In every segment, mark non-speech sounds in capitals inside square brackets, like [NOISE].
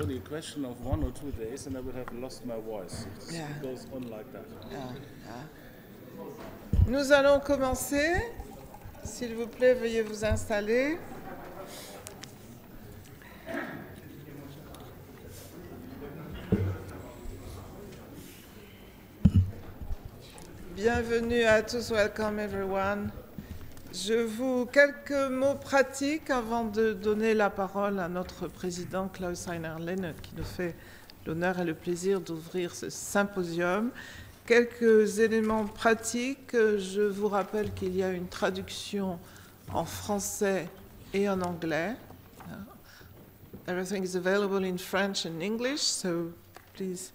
only a question of one or two days, and I will have lost my voice. It Yeah. goes on like that. Nous allons commencer. S'il vous plaît, veuillez vous installer. Bienvenue à tous, welcome everyone. Je vous quelques mots pratiques avant de donner la parole à notre président Klaus Heiner Lehne qui nous fait l'honneur et le plaisir d'ouvrir ce symposium. Quelques éléments pratiques. Je vous rappelle qu'il y a une traduction en français et en anglais. Everything is available in French and English, so please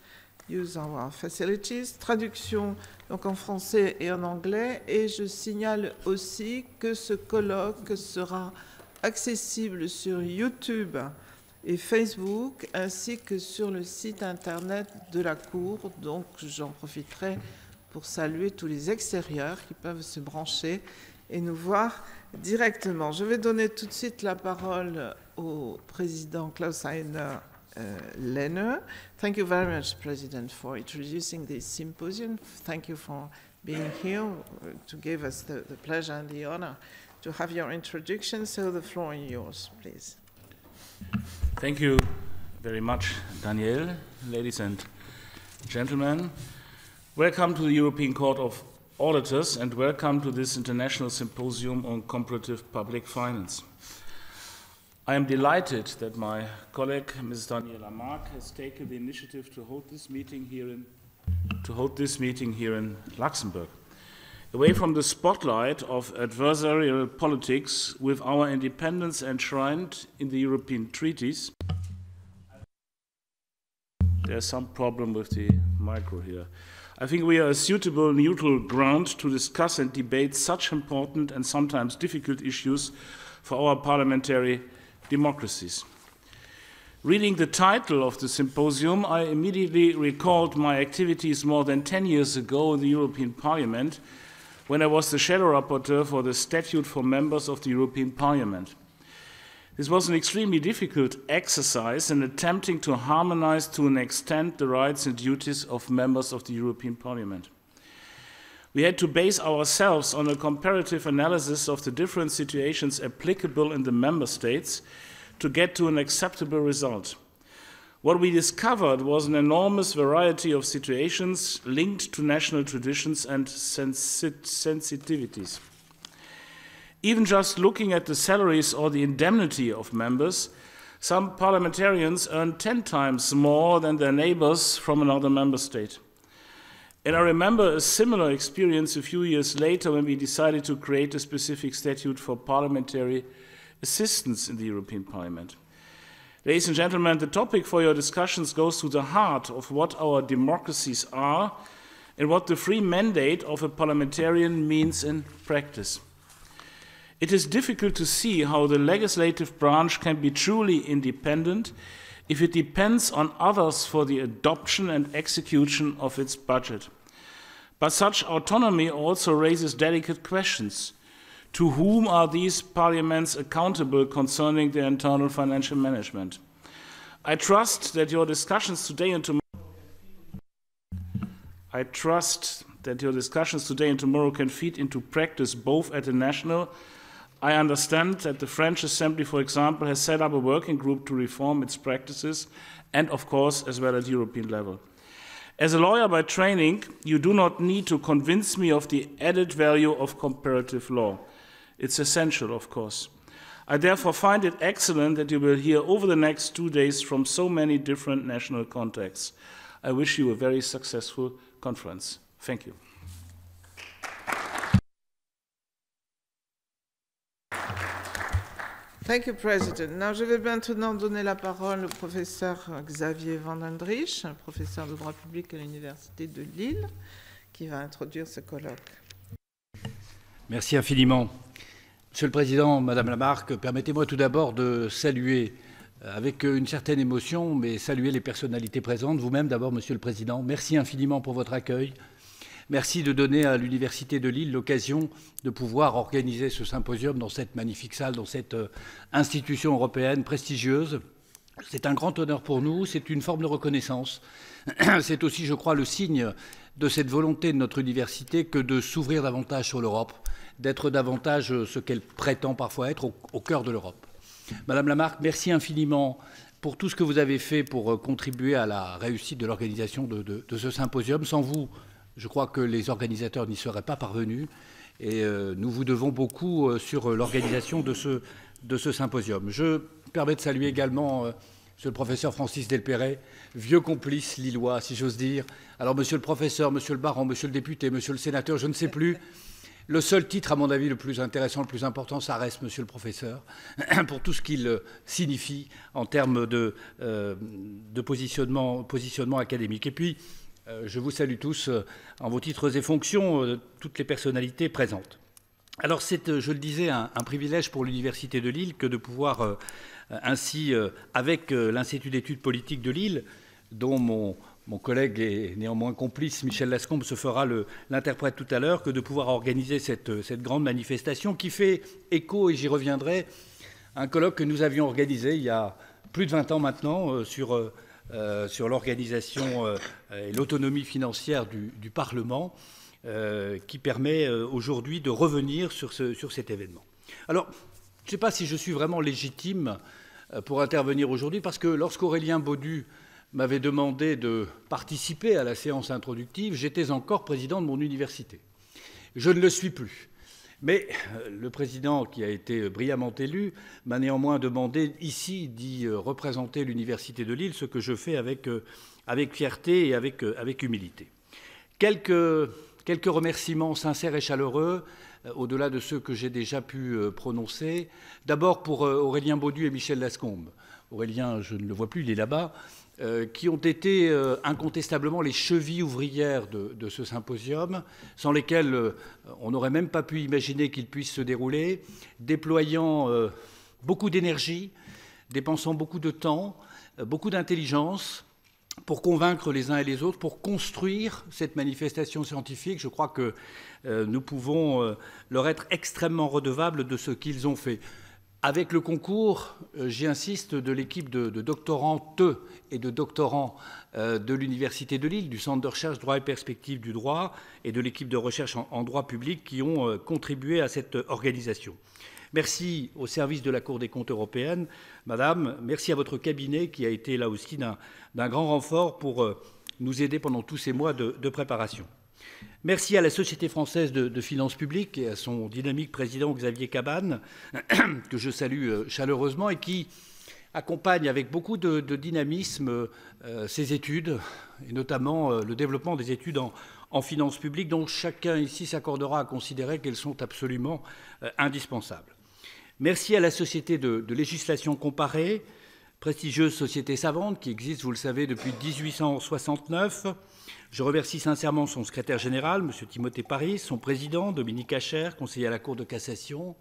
use our facilities. Traduction donc en français et en anglais. Et je signale aussi que ce colloque sera accessible sur YouTube et Facebook, ainsi que sur le site internet de la Cour. Donc j'en profiterai pour saluer tous les extérieurs qui peuvent se brancher et nous voir directement. Je vais donner tout de suite la parole au président Klaus Heiner uh, Lehne. Thank you very much, President, for introducing this symposium. Thank you for being here uh, to give us the, the pleasure and the honor to have your introduction. So the floor is yours, please. Thank you very much, Danielle. Ladies and gentlemen, welcome to the European Court of Auditors and welcome to this International Symposium on Comparative Public Finance. I am delighted that my colleague, Ms. Daniela Mark, has taken the initiative to hold this meeting here in, to hold this meeting here in Luxembourg. Away from the spotlight of adversarial politics, with our independence enshrined in the European treaties, there's some problem with the micro here. I think we are a suitable neutral ground to discuss and debate such important and sometimes difficult issues for our parliamentary democracies. Reading the title of the symposium, I immediately recalled my activities more than 10 years ago in the European Parliament when I was the shadow rapporteur for the statute for members of the European Parliament. This was an extremely difficult exercise in attempting to harmonize to an extent the rights and duties of members of the European Parliament. We had to base ourselves on a comparative analysis of the different situations applicable in the member states to get to an acceptable result. What we discovered was an enormous variety of situations linked to national traditions and sensit- sensitivities. Even just looking at the salaries or the indemnity of members, some parliamentarians earn 10 times more than their neighbors from another member state. And I remember a similar experience a few years later when we decided to create a specific statute for parliamentary assistance in the European Parliament. Ladies and gentlemen, the topic for your discussions goes to the heart of what our democracies are and what the free mandate of a parliamentarian means in practice. It is difficult to see how the legislative branch can be truly independent if it depends on others for the adoption and execution of its budget. But such autonomy also raises delicate questions. To whom are these parliaments accountable concerning their internal financial management? I trust that your discussions today and tomorrow I trust that your discussions today and tomorrow can feed into practice both at the national I understand that the French Assembly, for example, has set up a working group to reform its practices and, of course, as well at European level. As a lawyer by training, you do not need to convince me of the added value of comparative law. It's essential, of course. I therefore find it excellent that you will hear over the next two days from so many different national contexts. I wish you a very successful conference. Thank you. Thank you, President. Now, je vais maintenant donner la parole au professeur Xavier Van Dendrich, un professeur de droit public à l'Université de Lille, qui va introduire ce colloque. Merci infiniment. Monsieur le Président, Madame Lamarck, permettez-moi tout d'abord de saluer euh, avec une certaine émotion, mais saluer les personnalités présentes. Vous-même d'abord, Monsieur le Président, merci infiniment pour votre accueil. Merci de donner à l'Université de Lille l'occasion de pouvoir organiser ce symposium dans cette magnifique salle, dans cette euh, institution européenne prestigieuse. C'est un grand honneur pour nous, c'est une forme de reconnaissance. [CLEARS THROAT] C'est aussi, je crois, le signe de cette volonté de notre université que de s'ouvrir davantage sur l'Europe, d'être davantage ce qu'elle prétend parfois être au, cœur de l'Europe. Madame Lamarck, merci infiniment pour tout ce que vous avez fait pour contribuer à la réussite de l'organisation de, ce symposium. Sans vous, je crois que les organisateurs n'y seraient pas parvenus et euh, nous vous devons beaucoup euh, sur l'organisation de ce, symposium. Je permets de saluer également euh, Monsieur le professeur Francis Delperret, vieux complice lillois, si j'ose dire. Alors, monsieur le professeur, monsieur le baron, monsieur le député, monsieur le sénateur, je ne sais plus. Le seul titre, à mon avis, le plus intéressant, le plus important, ça reste monsieur le professeur, [CLEARS THROAT] pour tout ce qu'il euh, signifie en termes de, euh, positionnement, positionnement, académique. Et puis, euh, je vous salue tous en vos titres et fonctions, toutes les personnalités présentes. Alors, c'est, je le disais, un, privilège pour l'Université de Lille que de pouvoir euh, ainsi, euh, avec euh, l'Institut d'études politiques de Lille, dont mon, collègue est néanmoins complice, Michel Lascombe, se fera l'interprète tout à l'heure, que de pouvoir organiser cette, cette, grande manifestation qui fait écho, et j'y reviendrai, à un colloque que nous avions organisé il y a plus de 20 ans maintenant sur, sur l'organisation et l'autonomie financière du, Parlement, qui permet aujourd'hui de revenir sur, sur cet événement. Alors, je ne sais pas si je suis vraiment légitime euh, pour intervenir aujourd'hui, parce que lorsqu'Aurélien Baudu m'avait demandé de participer à la séance introductive, j'étais encore président de mon université. Je ne le suis plus. Mais euh, le président, qui a été brillamment élu, m'a néanmoins demandé ici d'y euh, représenter l'Université de Lille, ce que je fais avec, avec fierté et avec, humilité. Quelques, quelques remerciements sincères et chaleureux euh, au-delà de ceux que j'ai déjà pu euh, prononcer. D'abord pour euh, Aurélien Baudu et Michel Lascombe. Aurélien, je ne le vois plus, il est là-bas. Qui ont été incontestablement les chevilles ouvrières de, ce symposium, sans lesquels on n'aurait même pas pu imaginer qu'il puisse se dérouler, déployant beaucoup d'énergie, dépensant beaucoup de temps, beaucoup d'intelligence, pour convaincre les uns et les autres, pour construire cette manifestation scientifique. Je crois que euh, nous pouvons euh, leur être extrêmement redevables de ce qu'ils ont fait. Avec le concours, euh, j'y insiste, de l'équipe de, doctorantes et de doctorants de l'Université de Lille, du Centre de recherche droit et perspective du droit, et de l'équipe de recherche en droit public qui ont contribué à cette organisation. Merci au service de la Cour des comptes européenne, Madame. Merci à votre cabinet qui a été là aussi d'un grand renfort pour euh, nous aider pendant tous ces mois de, préparation. Merci à la Société française de, finances publiques et à son dynamique président Xavier Cabane, [CLEARS THROAT] que je salue euh, chaleureusement et qui accompagne avec beaucoup de, dynamisme euh, ces études, et notamment le développement des études en finances publiques, dont chacun ici s'accordera à considérer qu'elles sont absolument indispensables. Merci à la Société de, législation comparée, prestigieuse société savante qui existe, vous le savez, depuis 1869. Je remercie sincèrement son secrétaire général, M. Timothée Paris, son président, Dominique Hacher, conseiller à la Cour de cassation.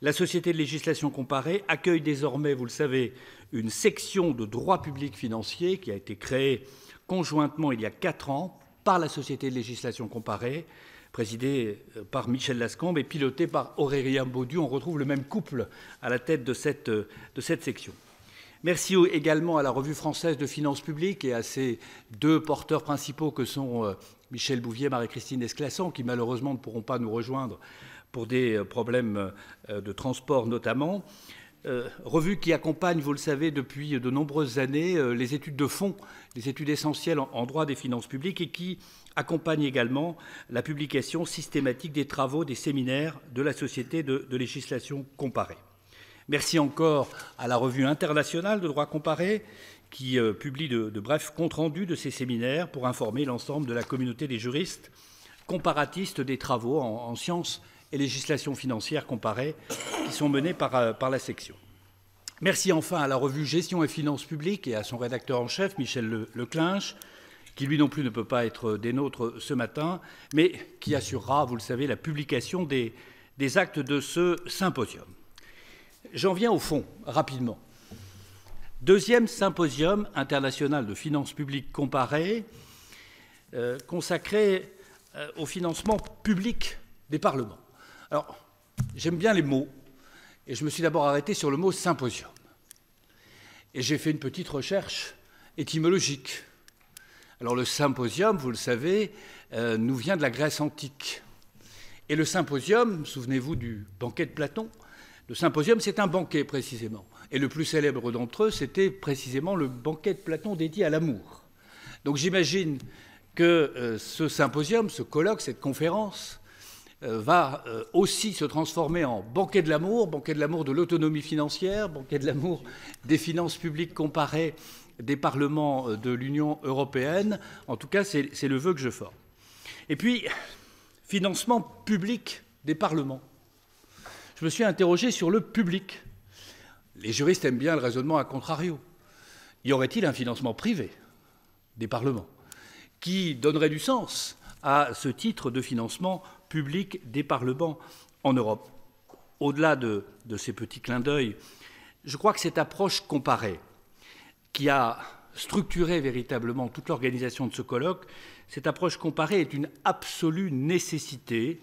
La Société de législation comparée accueille désormais, vous le savez, une section de droit public financier qui a été créée conjointement il y a quatre ans par la Société de législation comparée présidé euh, par Michel Lascombe et piloté par Aurélien Baudu. On retrouve le même couple à la tête de cette, euh, de cette section. Merci également à la Revue française de finances publiques et à ses deux porteurs principaux que sont euh, Michel Bouvier et Marie-Christine Esclasson, qui malheureusement ne pourront pas nous rejoindre pour des problèmes de transport notamment. revue qui accompagne, vous le savez, depuis de nombreuses années les études de fond, les études essentielles en droit des finances publiques et qui accompagne également la publication systématique des travaux des séminaires de la Société de, législation comparée. Merci encore à la Revue internationale de droit comparé qui euh, publie de, brefs comptes rendus de ces séminaires pour informer l'ensemble de la communauté des juristes comparatistes des travaux en, sciences et législation financière comparée qui sont menés par, euh, par la section. Merci enfin à la revue Gestion et finances publiques et à son rédacteur en chef, Michel Leclinch, qui lui non plus ne peut pas être des nôtres ce matin, mais qui assurera, vous le savez, la publication des, actes de ce symposium. J'en viens au fond, rapidement. Deuxième symposium international de finances publiques comparées, euh, consacré euh, au financement public des parlements. Alors, j'aime bien les mots, et je me suis d'abord arrêté sur le mot symposium. Et j'ai fait une petite recherche étymologique. Alors le symposium, vous le savez, euh, nous vient de la Grèce antique. Et le symposium, souvenez-vous du banquet de Platon, le symposium c'est un banquet précisément. Et le plus célèbre d'entre eux, c'était précisément le banquet de Platon dédié à l'amour. Donc j'imagine que euh, ce symposium, ce colloque, cette conférence, euh, va euh, aussi se transformer en banquet de l'amour, banquet de l'amour de l'autonomie financière, banquet de l'amour des finances publiques comparées des parlements de l'Union européenne. En tout cas, c'est le vœu que je forme. Et puis, financement public des parlements. Je me suis interrogé sur le public. Les juristes aiment bien le raisonnement à contrario. Y aurait-il un financement privé des parlements qui donnerait du sens à ce titre de financement public des parlements en Europe? Au-delà de, ces petits clins d'œil, je crois que cette approche comparée, qui a structuré véritablement toute l'organisation de ce colloque, cette approche comparée est une absolue nécessité.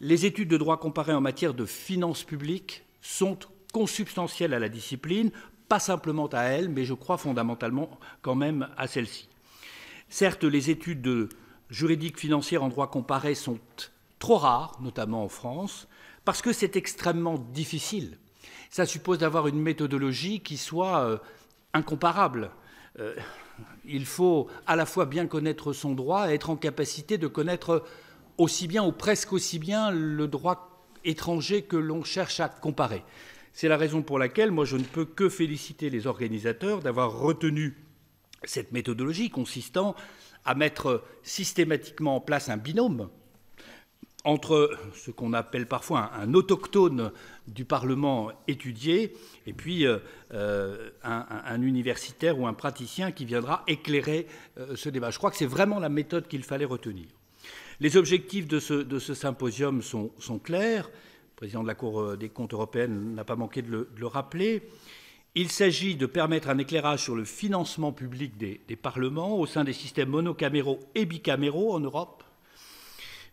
Les études de droit comparé en matière de finances publiques sont consubstantielles à la discipline, pas simplement à elle, mais je crois fondamentalement quand même à celle-ci. Certes, les études juridiques financières en droit comparé sont trop rares, notamment en France, parce que c'est extrêmement difficile. Ça suppose d'avoir une méthodologie qui soit euh, incomparable. Euh, il faut à la fois bien connaître son droit et être en capacité de connaître aussi bien ou presque aussi bien le droit étranger que l'on cherche à comparer. C'est la raison pour laquelle moi je ne peux que féliciter les organisateurs d'avoir retenu cette méthodologie consistant à mettre systématiquement en place un binôme entre ce qu'on appelle parfois un, autochtone du Parlement étudié et puis euh, euh, un, universitaire ou un praticien qui viendra éclairer euh, ce débat. Je crois que c'est vraiment la méthode qu'il fallait retenir. Les objectifs de ce, symposium sont, clairs. Le président de la Cour des comptes européenne n'a pas manqué de le rappeler. Il s'agit de permettre un éclairage sur le financement public des, parlements au sein des systèmes monocaméraux et bicaméraux en Europe.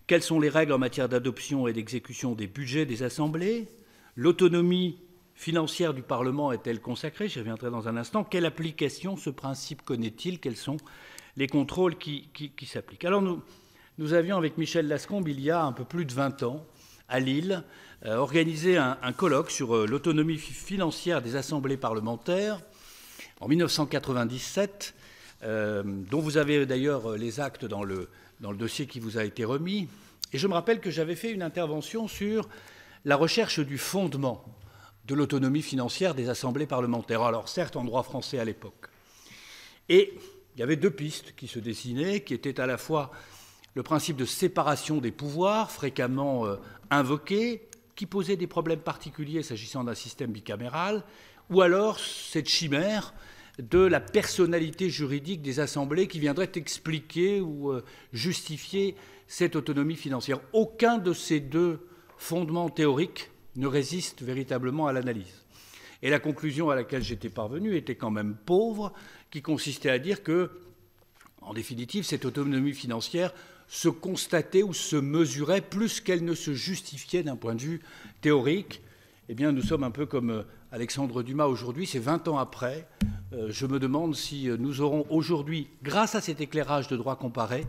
Quelles sont les règles en matière d'adoption et d'exécution des budgets des assemblées? L'autonomie financière du Parlement est-elle consacrée? J'y reviendrai dans un instant. Quelle application ce principe connaît-il? Quels sont les contrôles qui, s'appliquent? Alors nous, nous avions avec Michel Lascombe, il y a un peu plus de 20 ans, à Lille, euh, organisé un, colloque sur euh, l'autonomie financière des assemblées parlementaires en 1997, euh, dont vous avez d'ailleurs les actes dans le, dans le dossier qui vous a été remis. Et je me rappelle que j'avais fait une intervention sur la recherche du fondement de l'autonomie financière des assemblées parlementaires. Alors certes en droit français à l'époque. Et il y avait deux pistes qui se dessinaient, qui étaient à la fois le principe de séparation des pouvoirs, fréquemment invoqué, qui posait des problèmes particuliers s'agissant d'un système bicaméral, ou alors cette chimère de la personnalité juridique des assemblées qui viendrait expliquer ou euh, justifier cette autonomie financière. Aucun de ces deux fondements théoriques ne résiste véritablement à l'analyse. Et la conclusion à laquelle j'étais parvenu était quand même pauvre, qui consistait à dire que, en définitive, cette autonomie financière se constatait ou se mesurait plus qu'elle ne se justifiait d'un point de vue théorique. Eh bien, nous sommes un peu comme euh, Alexandre Dumas aujourd'hui, c'est 20 ans après. Euh, je me demande si euh, nous aurons aujourd'hui, grâce à cet éclairage de droit comparé,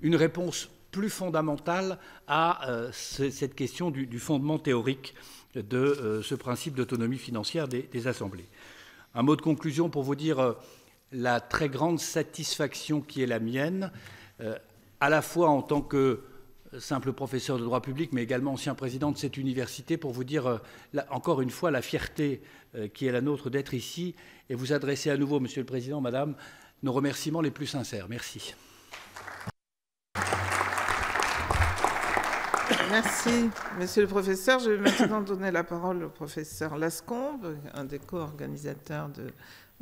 une réponse plus fondamentale à cette question du, fondement théorique de ce principe d'autonomie financière des, des, assemblées. Un mot de conclusion pour vous dire la très grande satisfaction qui est la mienne à la fois en tant que simple professeur de droit public, mais également ancien président de cette université, pour vous dire euh, encore une fois la fierté euh, qui est la nôtre d'être ici et vous adresser à nouveau, Monsieur le Président, Madame, nos remerciements les plus sincères. Merci. Merci, Monsieur le Professeur. Je vais maintenant donner la parole au professeur Lascombe, un des co-organisateurs de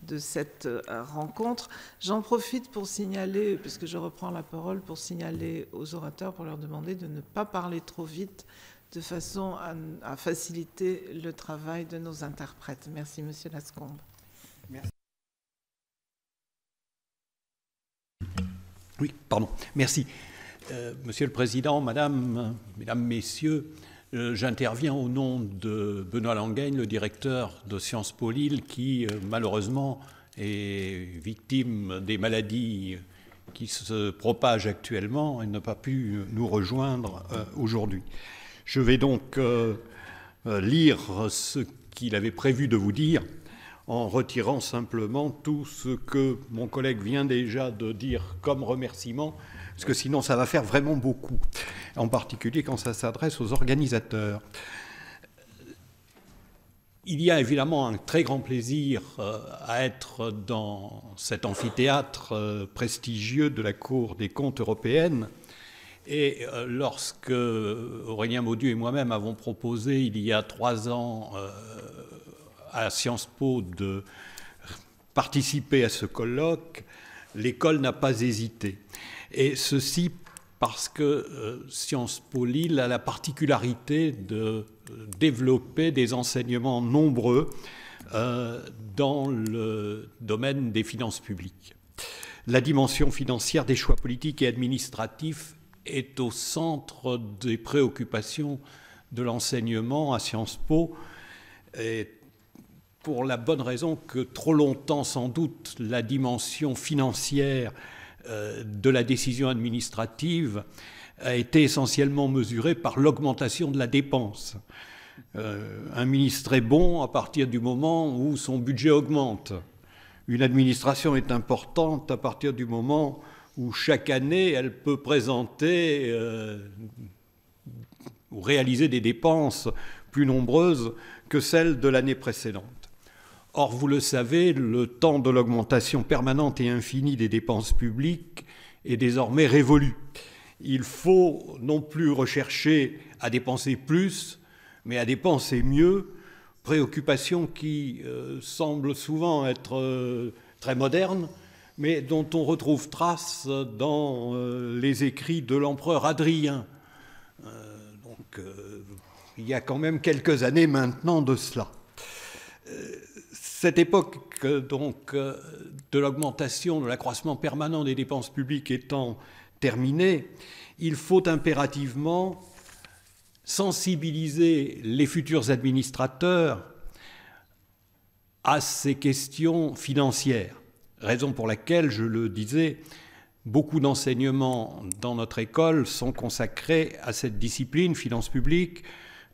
de cette euh, rencontre. J'en profite pour signaler, puisque je reprends la parole, pour signaler aux orateurs, pour leur demander de ne pas parler trop vite, de façon à, faciliter le travail de nos interprètes. Merci, Monsieur Lascombe. Merci. Oui, pardon. Merci. Euh, monsieur le Président, Madame, Mesdames, Messieurs, j'interviens au nom de Benoît Langagne, le directeur de Sciences Po Lille, qui euh, malheureusement est victime des maladies qui se propagent actuellement et n'a pas pu nous rejoindre euh, aujourd'hui. Je vais donc lire ce qu'il avait prévu de vous dire en retirant simplement tout ce que mon collègue vient déjà de dire comme remerciement parce que sinon ça va faire vraiment beaucoup, en particulier quand ça s'adresse aux organisateurs. Il y a évidemment un très grand plaisir euh, à être dans cet amphithéâtre euh, prestigieux de la Cour des comptes européenne. Et euh, lorsque Aurélien Maudieu et moi-même avons proposé il y a trois ans à Sciences Po de participer à ce colloque, l'école n'a pas hésité. Et ceci parce que euh, Sciences Po Lille a la particularité de euh, développer des enseignements nombreux euh, dans le domaine des finances publiques. La dimension financière des choix politiques et administratifs est au centre des préoccupations de l'enseignement à Sciences Po, et pour la bonne raison que trop longtemps sans doute la dimension financière de la décision administrative a été essentiellement mesurée par l'augmentation de la dépense. Euh, un ministre est bon à partir du moment où son budget augmente. Une administration est importante à partir du moment où chaque année elle peut présenter euh, ou réaliser des dépenses plus nombreuses que celles de l'année précédente. Or, vous le savez, le temps de l'augmentation permanente et infinie des dépenses publiques est désormais révolu. Il faut non plus rechercher à dépenser plus, mais à dépenser mieux, préoccupation qui euh, semble souvent être euh, très moderne, mais dont on retrouve trace dans euh, les écrits de l'empereur Adrien. donc, il y a quand même quelques années maintenant de cela cette époque donc, euh, de l'augmentation, de l'accroissement permanent des dépenses publiques étant terminée, il faut impérativement sensibiliser les futurs administrateurs à ces questions financières. Raison pour laquelle, je le disais, beaucoup d'enseignements dans notre école sont consacrés à cette discipline, finances publiques,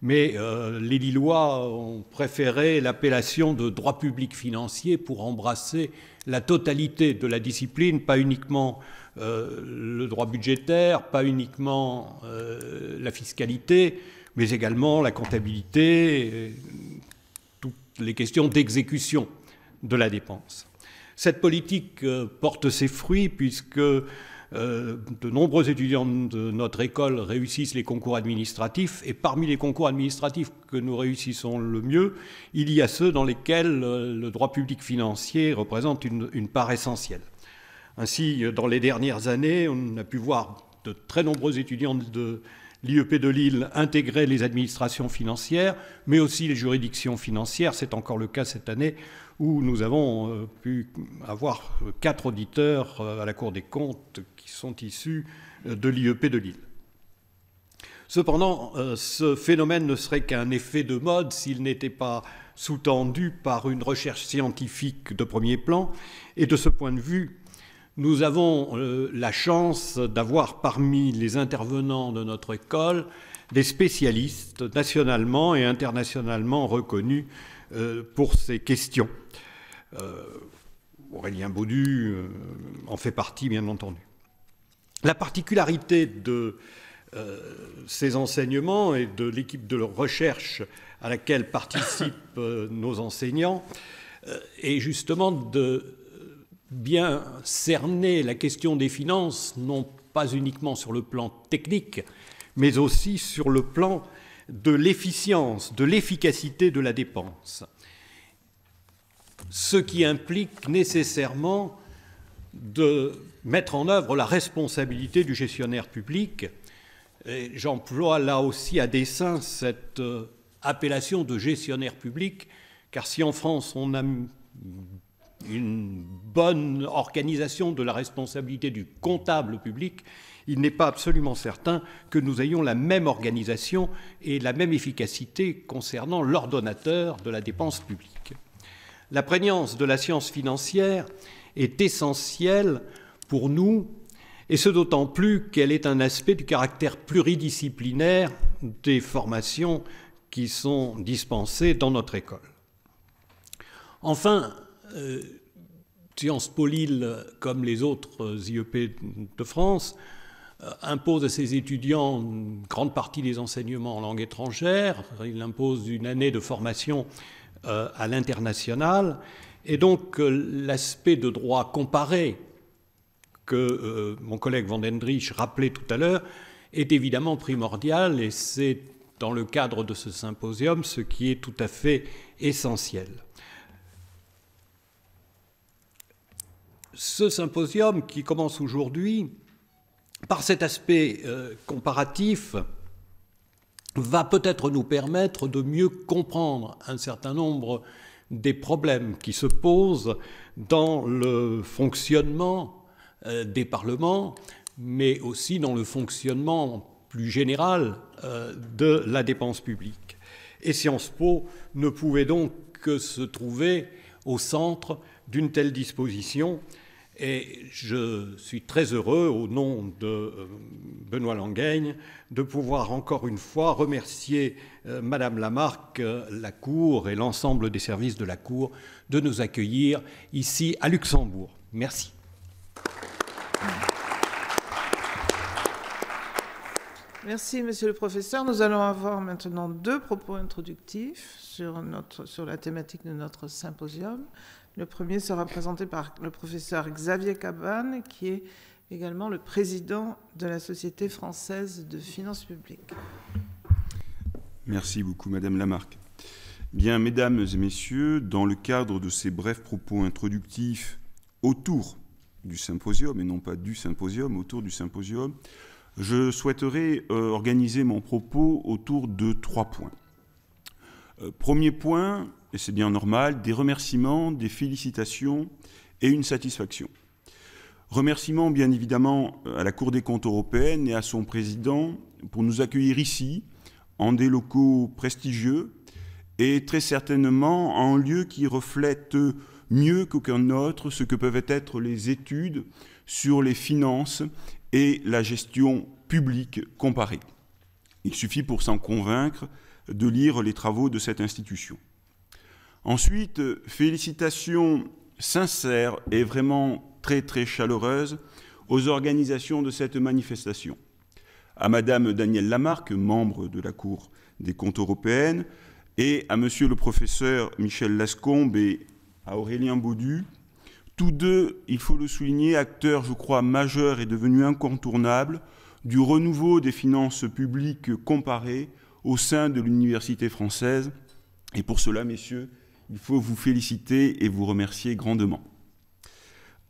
mais euh, les Lillois ont préféré l'appellation de droit public financier pour embrasser la totalité de la discipline, pas uniquement euh, le droit budgétaire, pas uniquement euh, la fiscalité, mais également la comptabilité, toutes les questions d'exécution de la dépense. Cette politique porte ses fruits puisque de nombreux étudiants de notre école réussissent les concours administratifs, et parmi les concours administratifs que nous réussissons le mieux, il y a ceux dans lesquels euh, le droit public financier représente une, part essentielle. Ainsi, dans les dernières années, on a pu voir de très nombreux étudiants de l'IEP de Lille intégrer les administrations financières, mais aussi les juridictions financières. C'est encore le cas cette année où nous avons euh, pu avoir quatre auditeurs à la Cour des comptes sont issus euh, de l'IEP de Lille. Cependant, euh, ce phénomène ne serait qu'un effet de mode s'il n'était pas sous-tendu par une recherche scientifique de premier plan. Et de ce point de vue, nous avons euh, la chance d'avoir parmi les intervenants de notre école des spécialistes nationalement et internationalement reconnus pour ces questions. Aurélien Baudu en fait partie, bien entendu. La particularité de euh, ces enseignements et de l'équipe de recherche à laquelle participent euh, nos enseignants euh, est justement de bien cerner la question des finances, non pas uniquement sur le plan technique, mais aussi sur le plan de l'efficience, de l'efficacité de la dépense. Ce qui implique nécessairement de mettre en œuvre la responsabilité du gestionnaire public. J'emploie là aussi à dessein cette euh, appellation de gestionnaire public, car si en France on a une bonne organisation de la responsabilité du comptable public, il n'est pas absolument certain que nous ayons la même organisation et la même efficacité concernant l'ordonnateur de la dépense publique. La prégnance de la science financière est essentielle pour nous, et ce d'autant plus qu'elle est un aspect du caractère pluridisciplinaire des formations qui sont dispensées dans notre école. Enfin, euh, Sciences Po comme les autres IEP de France, euh, impose à ses étudiants une grande partie des enseignements en langue étrangère. Il impose une année de formation euh, à l'international. Et donc l'aspect de droit comparé que mon collègue Van Dendrich rappelait tout à l'heure est évidemment primordial et c'est dans le cadre de ce symposium ce qui est tout à fait essentiel. Ce symposium qui commence aujourd'hui, par cet aspect euh, comparatif, va peut-être nous permettre de mieux comprendre un certain nombre des problèmes qui se posent dans le fonctionnement euh, des parlements, mais aussi dans le fonctionnement plus général euh, de la dépense publique. Et Sciences Po ne pouvait donc que se trouver au centre d'une telle disposition et je suis très heureux, au nom de euh, Benoît Langaigne, de pouvoir encore une fois remercier Madame Lamarck, la Cour et l'ensemble des services de la Cour de nous accueillir ici à Luxembourg. Merci. Merci, Monsieur le Professeur. Nous allons avoir maintenant deux propos introductifs sur, notre, sur la thématique de notre symposium. Le premier sera présenté par le professeur Xavier Cabane, qui est également le président de la Société française de finances publiques. Merci beaucoup, Madame Lamarck. Bien, Mesdames et Messieurs, dans le cadre de ces brefs propos introductifs autour du symposium, et non pas du symposium, autour du symposium, je souhaiterais euh, organiser mon propos autour de trois points. Euh, premier point, et c'est bien normal, des remerciements, des félicitations et une satisfaction. Remerciements bien évidemment à la Cour des comptes européenne et à son président pour nous accueillir ici, en des locaux prestigieux et très certainement en lieu qui reflète mieux qu'aucun autre ce que peuvent être les études sur les finances et la gestion publique comparée. Il suffit pour s'en convaincre de lire les travaux de cette institution. Ensuite, félicitations sincères et vraiment très très chaleureuses aux organisations de cette manifestation. À Madame Danielle Lamarck, membre de la Cour des comptes européennes, et à Monsieur le professeur Michel Lascombe et à Aurélien Baudu, tous deux, il faut le souligner, acteurs, je crois, majeurs et devenus incontournables du renouveau des finances publiques comparées au sein de l'université française. Et pour cela, messieurs, il faut vous féliciter et vous remercier grandement.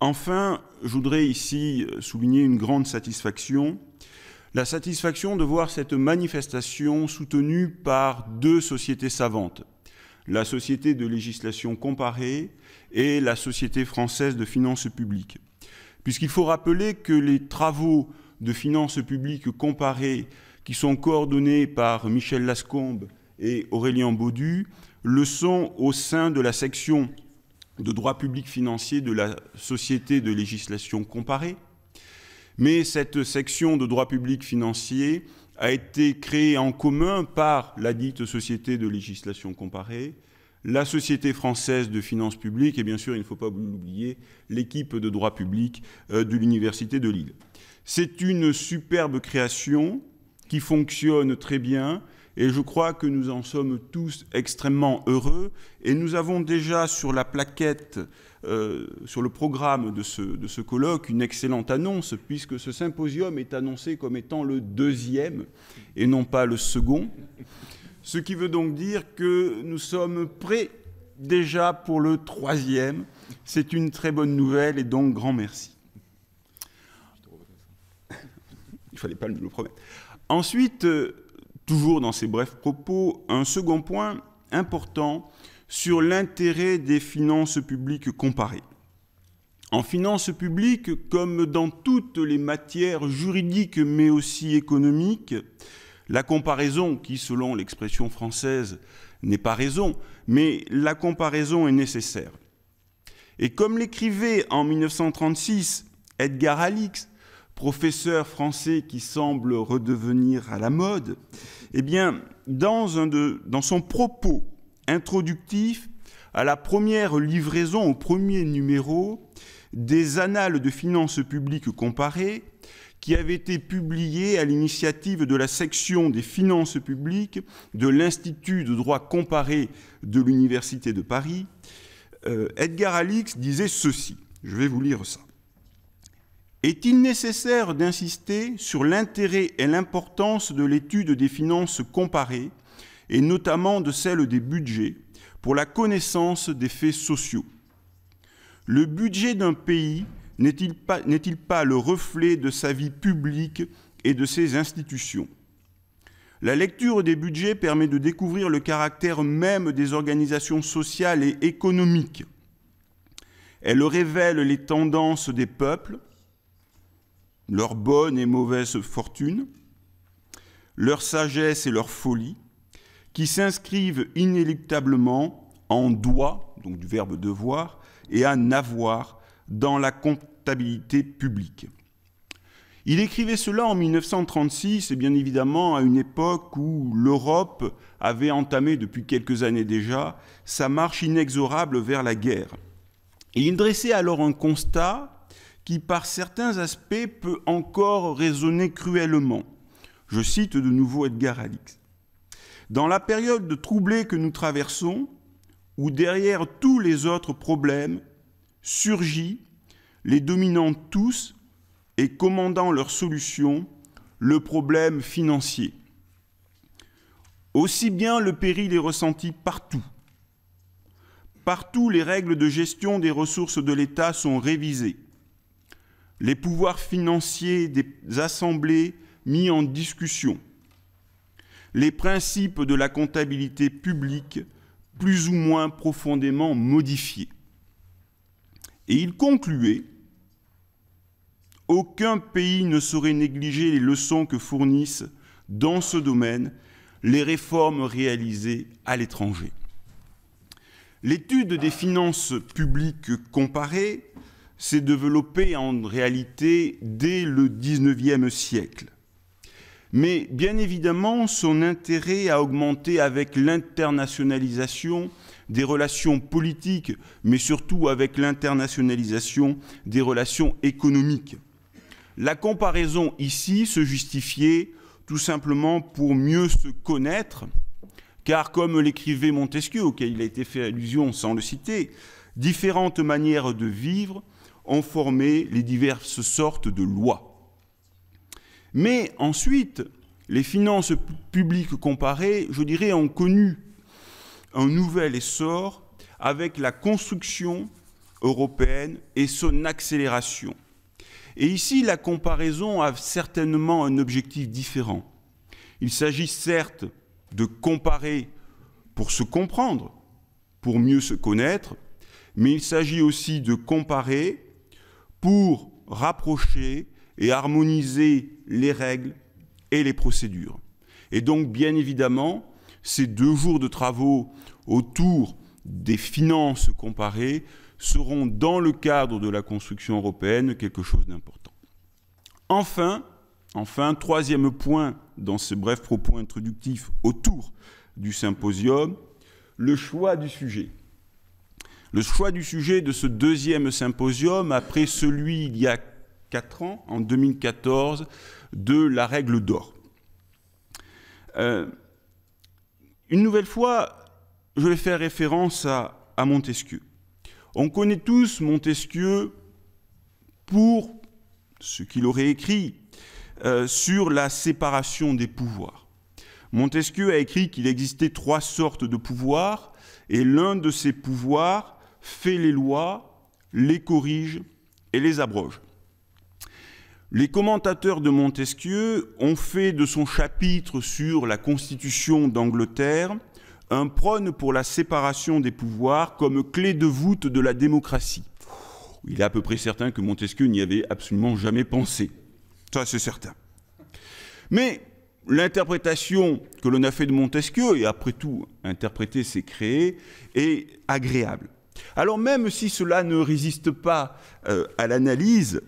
Enfin, je voudrais ici souligner une grande satisfaction, la satisfaction de voir cette manifestation soutenue par deux sociétés savantes, la Société de législation comparée et la Société française de finances publiques. Puisqu'il faut rappeler que les travaux de finances publiques comparées qui sont coordonnés par Michel Lascombe et Aurélien Baudu le sont au sein de la section de droit public financier de la Société de législation comparée. Mais cette section de droit public financier a été créée en commun par la dite Société de législation comparée, la Société française de finances publiques et bien sûr, il ne faut pas l'oublier, l'équipe de droit public euh, de l'Université de Lille. C'est une superbe création qui fonctionne très bien et je crois que nous en sommes tous extrêmement heureux. Et nous avons déjà sur la plaquette, euh, sur le programme de ce, de ce colloque, une excellente annonce, puisque ce symposium est annoncé comme étant le deuxième et non pas le second. Ce qui veut donc dire que nous sommes prêts déjà pour le troisième. C'est une très bonne nouvelle et donc grand merci. [LAUGHS] Il fallait pas le promettre. Ensuite, euh, toujours dans ces brefs propos, un second point important sur l'intérêt des finances publiques comparées. En finances publiques, comme dans toutes les matières juridiques mais aussi économiques, la comparaison, qui selon l'expression française n'est pas raison, mais la comparaison est nécessaire. Et comme l'écrivait en 1936 Edgar Alix, professeur français qui semble redevenir à la mode, eh bien, dans, un de, dans son propos introductif à la première livraison, au premier numéro des Annales de finances publiques comparées, qui avait été publié à l'initiative de la section des finances publiques de l'Institut de droit comparé de l'Université de Paris, euh, Edgar Alix disait ceci. Je vais vous lire ça. Est-il nécessaire d'insister sur l'intérêt et l'importance de l'étude des finances comparées, et notamment de celle des budgets, pour la connaissance des faits sociaux Le budget d'un pays n'est-il pas, le reflet de sa vie publique et de ses institutions? La lecture des budgets permet de découvrir le caractère même des organisations sociales et économiques. Elle révèle les tendances des peuples, leur bonne et mauvaise fortune, leur sagesse et leur folie, qui s'inscrivent inéluctablement en doit, donc du verbe devoir, et en avoir dans la comptabilité publique. Il écrivait cela en 1936 et bien évidemment à une époque où l'Europe avait entamé depuis quelques années déjà sa marche inexorable vers la guerre. Il dressait alors un constat qui par certains aspects peut encore résonner cruellement. Je cite de nouveau Edgar Alix. Dans la période troublée que nous traversons, où derrière tous les autres problèmes surgit, les dominant tous et commandant leur solution, le problème financier. Aussi bien le péril est ressenti partout. Partout, les règles de gestion des ressources de l'État sont révisées les pouvoirs financiers des assemblées mis en discussion, les principes de la comptabilité publique plus ou moins profondément modifiés. Et il concluait Aucun pays ne saurait négliger les leçons que fournissent dans ce domaine les réformes réalisées à l'étranger. L'étude des finances publiques comparées s'est développé en réalité dès le XIXe siècle. Mais bien évidemment, son intérêt a augmenté avec l'internationalisation des relations politiques, mais surtout avec l'internationalisation des relations économiques. La comparaison ici se justifiait tout simplement pour mieux se connaître, car comme l'écrivait Montesquieu, auquel il a été fait allusion sans le citer, différentes manières de vivre ont formé les diverses sortes de lois. Mais ensuite, les finances publiques comparées, je dirais, ont connu un nouvel essor avec la construction européenne et son accélération. Et ici, la comparaison a certainement un objectif différent. Il s'agit certes de comparer pour se comprendre, pour mieux se connaître, mais il s'agit aussi de comparer pour rapprocher et harmoniser les règles et les procédures. Et donc, bien évidemment, ces deux jours de travaux autour des finances comparées seront, dans le cadre de la construction européenne, quelque chose d'important. Enfin, enfin, troisième point dans ce bref propos introductif autour du symposium, le choix du sujet. Le choix du sujet de ce deuxième symposium, après celui il y a quatre ans, en 2014, de la règle d'or. Euh, une nouvelle fois, je vais faire référence à, Montesquieu. On connaît tous Montesquieu pour ce qu'il aurait écrit euh, sur la séparation des pouvoirs. Montesquieu a écrit qu'il existait trois sortes de pouvoirs, et l'un de ces pouvoirs fait les lois, les corrige et les abroge. Les commentateurs de Montesquieu ont fait de son chapitre sur la Constitution d'Angleterre un prône pour la séparation des pouvoirs comme clé de voûte de la démocratie. Il est à peu près certain que Montesquieu n'y avait absolument jamais pensé. Ça, c'est certain. Mais l'interprétation que l'on a fait de Montesquieu, et après tout, interpréter, c'est créer, est agréable. Alors même si cela ne résiste pas euh, à l'analyse,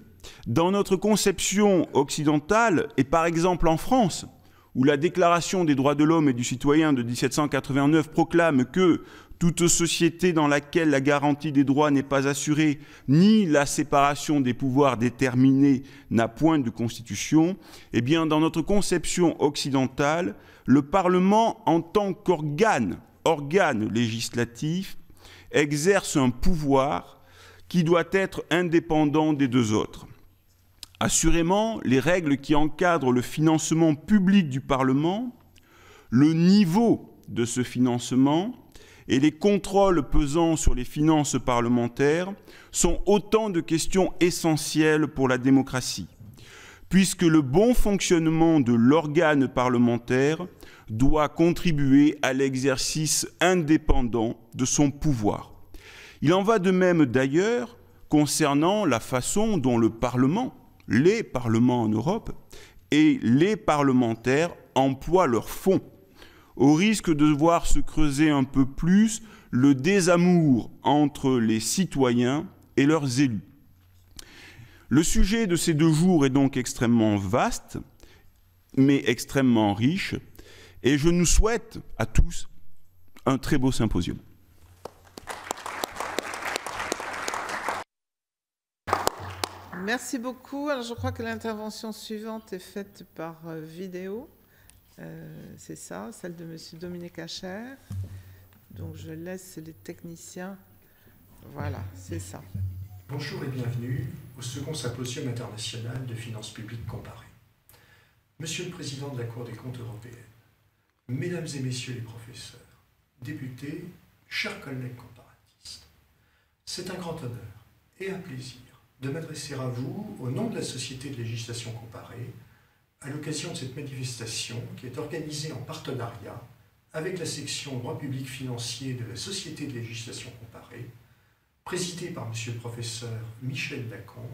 dans notre conception occidentale, et par exemple en France, où la Déclaration des droits de l'homme et du citoyen de 1789 proclame que toute société dans laquelle la garantie des droits n'est pas assurée, ni la séparation des pouvoirs déterminés n'a point de constitution, eh bien, dans notre conception occidentale, le Parlement, en tant qu'organe, organe législatif, exerce un pouvoir qui doit être indépendant des deux autres. Assurément, les règles qui encadrent le financement public du Parlement, le niveau de ce financement et les contrôles pesant sur les finances parlementaires sont autant de questions essentielles pour la démocratie, puisque le bon fonctionnement de l'organe parlementaire doit contribuer à l'exercice indépendant de son pouvoir. Il en va de même d'ailleurs concernant la façon dont le Parlement les parlements en Europe et les parlementaires emploient leurs fonds, au risque de voir se creuser un peu plus le désamour entre les citoyens et leurs élus. Le sujet de ces deux jours est donc extrêmement vaste, mais extrêmement riche, et je nous souhaite à tous un très beau symposium. Merci beaucoup. Alors, je crois que l'intervention suivante est faite par euh, vidéo. Euh, c'est ça, celle de M. Dominique Acher. Donc, je laisse les techniciens. Voilà, c'est ça. Bonjour et bienvenue au second symposium international de finances publiques comparées. Monsieur le Président de la Cour des comptes européenne, Mesdames et Messieurs les professeurs, députés, chers collègues comparatistes, c'est un grand honneur et un plaisir de m'adresser à vous au nom de la Société de législation comparée à l'occasion de cette manifestation qui est organisée en partenariat avec la section droit public financier de la Société de législation comparée, présidée par M. le professeur Michel Lacombe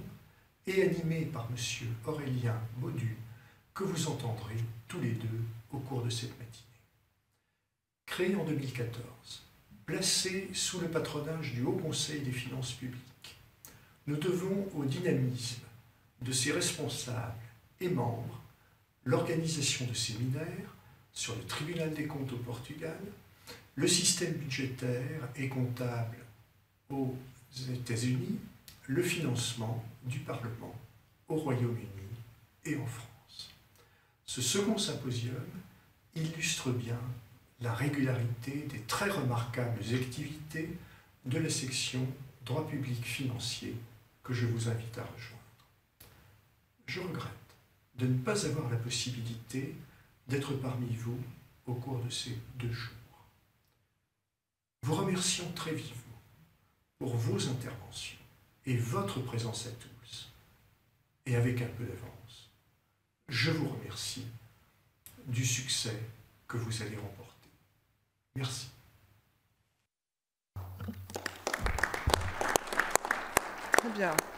et animée par M. Aurélien Baudu, que vous entendrez tous les deux au cours de cette matinée. Créée en 2014, placée sous le patronage du Haut Conseil des finances publiques, nous devons au dynamisme de ses responsables et membres l'organisation de séminaires sur le tribunal des comptes au Portugal, le système budgétaire et comptable aux États-Unis, le financement du Parlement au Royaume-Uni et en France. Ce second symposium illustre bien la régularité des très remarquables activités de la section droit public financier que je vous invite à rejoindre. Je regrette de ne pas avoir la possibilité d'être parmi vous au cours de ces deux jours. Vous remercions très vivement pour vos interventions et votre présence à tous, et avec un peu d'avance. Je vous remercie du succès que vous allez remporter. Merci. Bien.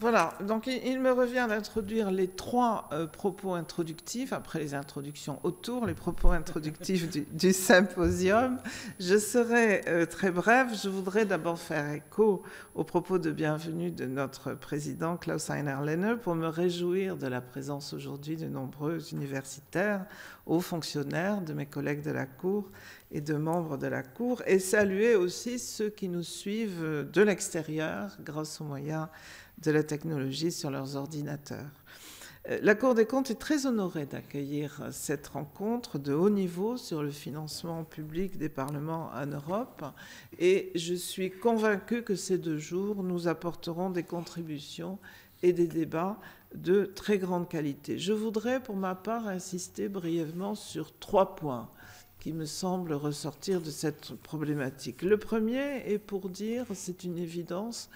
Voilà, donc il me revient d'introduire les trois euh, propos introductifs, après les introductions autour, les propos introductifs du, symposium. Je serai euh, très brève. Je voudrais d'abord faire écho aux propos de bienvenue de notre président Klaus Heiner Lehne pour me réjouir de la présence aujourd'hui de nombreux universitaires, hauts fonctionnaires, de mes collègues de la Cour et de membres de la Cour, et saluer aussi ceux qui nous suivent de l'extérieur grâce aux moyens de la technologie sur leurs ordinateurs. Euh, la Cour des comptes est très honorée d'accueillir cette rencontre de haut niveau sur le financement public des parlements en Europe et je suis convaincue que ces deux jours nous apporteront des contributions et des débats de très grande qualité. Je voudrais pour ma part insister brièvement sur trois points qui me semblent ressortir de cette problématique. Le premier est pour dire, c'est une évidence,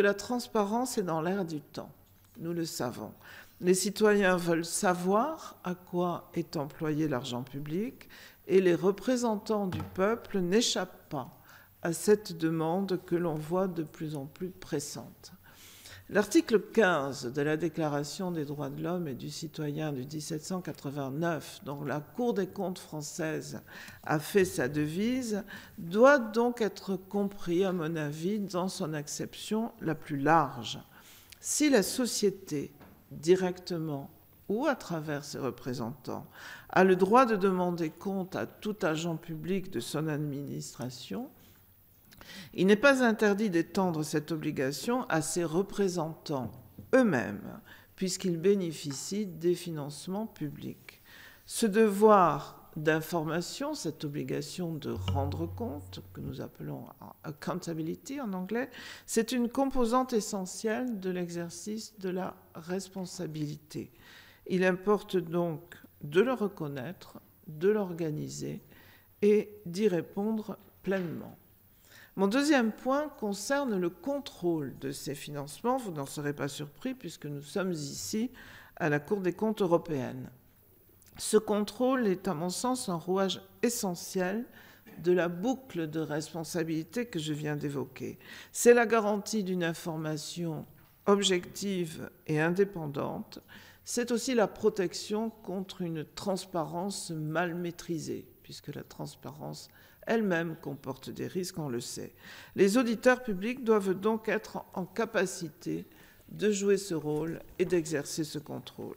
la transparence est dans l'air du temps. Nous le savons. Les citoyens veulent savoir à quoi est employé l'argent public et les représentants du peuple n'échappent pas à cette demande que l'on voit de plus en plus pressante. L'article 15 de la Déclaration des droits de l'homme et du citoyen du 1789, dont la Cour des comptes française a fait sa devise, doit donc être compris, à mon avis, dans son acception la plus large. Si la société, directement ou à travers ses représentants, a le droit de demander compte à tout agent public de son administration, il n'est pas interdit d'étendre cette obligation à ses représentants eux-mêmes, puisqu'ils bénéficient des financements publics. Ce devoir d'information, cette obligation de rendre compte, que nous appelons accountability en anglais, c'est une composante essentielle de l'exercice de la responsabilité. Il importe donc de le reconnaître, de l'organiser et d'y répondre pleinement. Mon deuxième point concerne le contrôle de ces financements. Vous n'en serez pas surpris puisque nous sommes ici à la Cour des comptes européenne. Ce contrôle est à mon sens un rouage essentiel de la boucle de responsabilité que je viens d'évoquer. C'est la garantie d'une information objective et indépendante. C'est aussi la protection contre une transparence mal maîtrisée, puisque la transparence elle-même comporte des risques, on le sait. Les auditeurs publics doivent donc être en capacité de jouer ce rôle et d'exercer ce contrôle.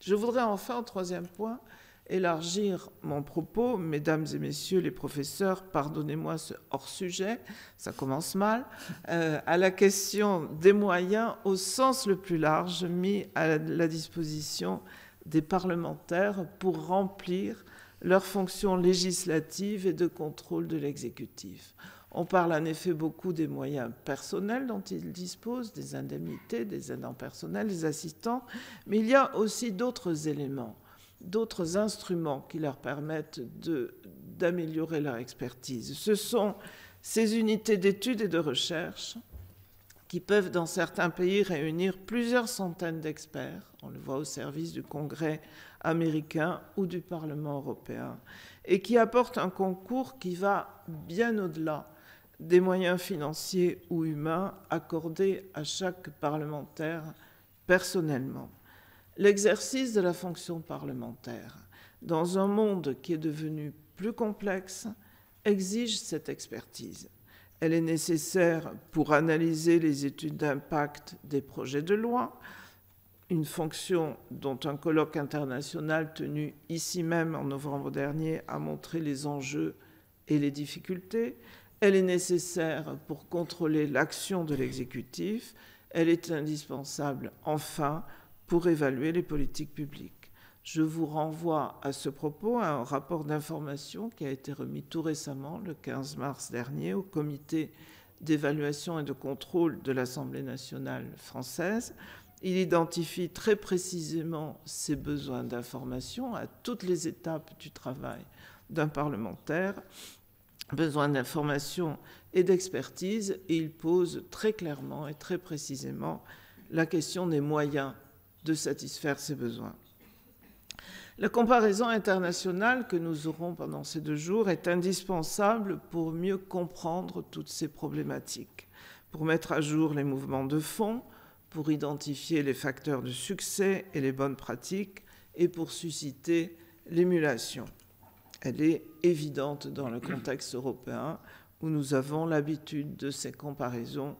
Je voudrais enfin, au troisième point, élargir mon propos, mesdames et messieurs les professeurs, pardonnez-moi ce hors-sujet, ça commence mal, euh, à la question des moyens au sens le plus large mis à la disposition des parlementaires pour remplir leurs fonctions législatives et de contrôle de l'exécutif. On parle en effet beaucoup des moyens personnels dont ils disposent, des indemnités, des aidants personnels, des assistants, mais il y a aussi d'autres éléments, d'autres instruments qui leur permettent d'améliorer leur expertise. Ce sont ces unités d'études et de recherche qui peuvent dans certains pays réunir plusieurs centaines d'experts, on le voit au service du Congrès américain ou du Parlement européen, et qui apportent un concours qui va bien au-delà des moyens financiers ou humains accordés à chaque parlementaire personnellement. L'exercice de la fonction parlementaire, dans un monde qui est devenu plus complexe, exige cette expertise. Elle est nécessaire pour analyser les études d'impact des projets de loi, une fonction dont un colloque international tenu ici même en novembre dernier a montré les enjeux et les difficultés. Elle est nécessaire pour contrôler l'action de l'exécutif. Elle est indispensable, enfin, pour évaluer les politiques publiques. Je vous renvoie à ce propos à un rapport d'information qui a été remis tout récemment, le 15 mars dernier, au comité d'évaluation et de contrôle de l'Assemblée nationale française. Il identifie très précisément ces besoins d'information à toutes les étapes du travail d'un parlementaire, besoin d'information et d'expertise, et il pose très clairement et très précisément la question des moyens de satisfaire ces besoins. La comparaison internationale que nous aurons pendant ces deux jours est indispensable pour mieux comprendre toutes ces problématiques, pour mettre à jour les mouvements de fond, pour identifier les facteurs de succès et les bonnes pratiques et pour susciter l'émulation. Elle est évidente dans le contexte européen où nous avons l'habitude de ces comparaisons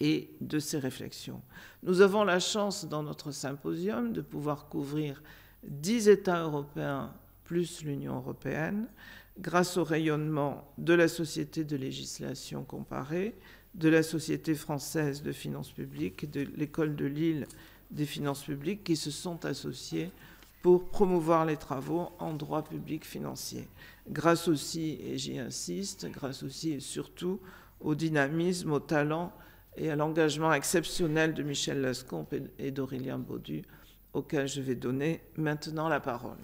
et de ces réflexions. Nous avons la chance dans notre symposium de pouvoir couvrir dix États européens plus l'Union européenne, grâce au rayonnement de la Société de législation comparée, de la Société française de finances publiques et de l'École de Lille des finances publiques qui se sont associés pour promouvoir les travaux en droit public financier. Grâce aussi, et j'y insiste, grâce aussi et surtout au dynamisme, au talent et à l'engagement exceptionnel de Michel Lascombe et d'Aurélien Baudu auquel je vais donner maintenant la parole.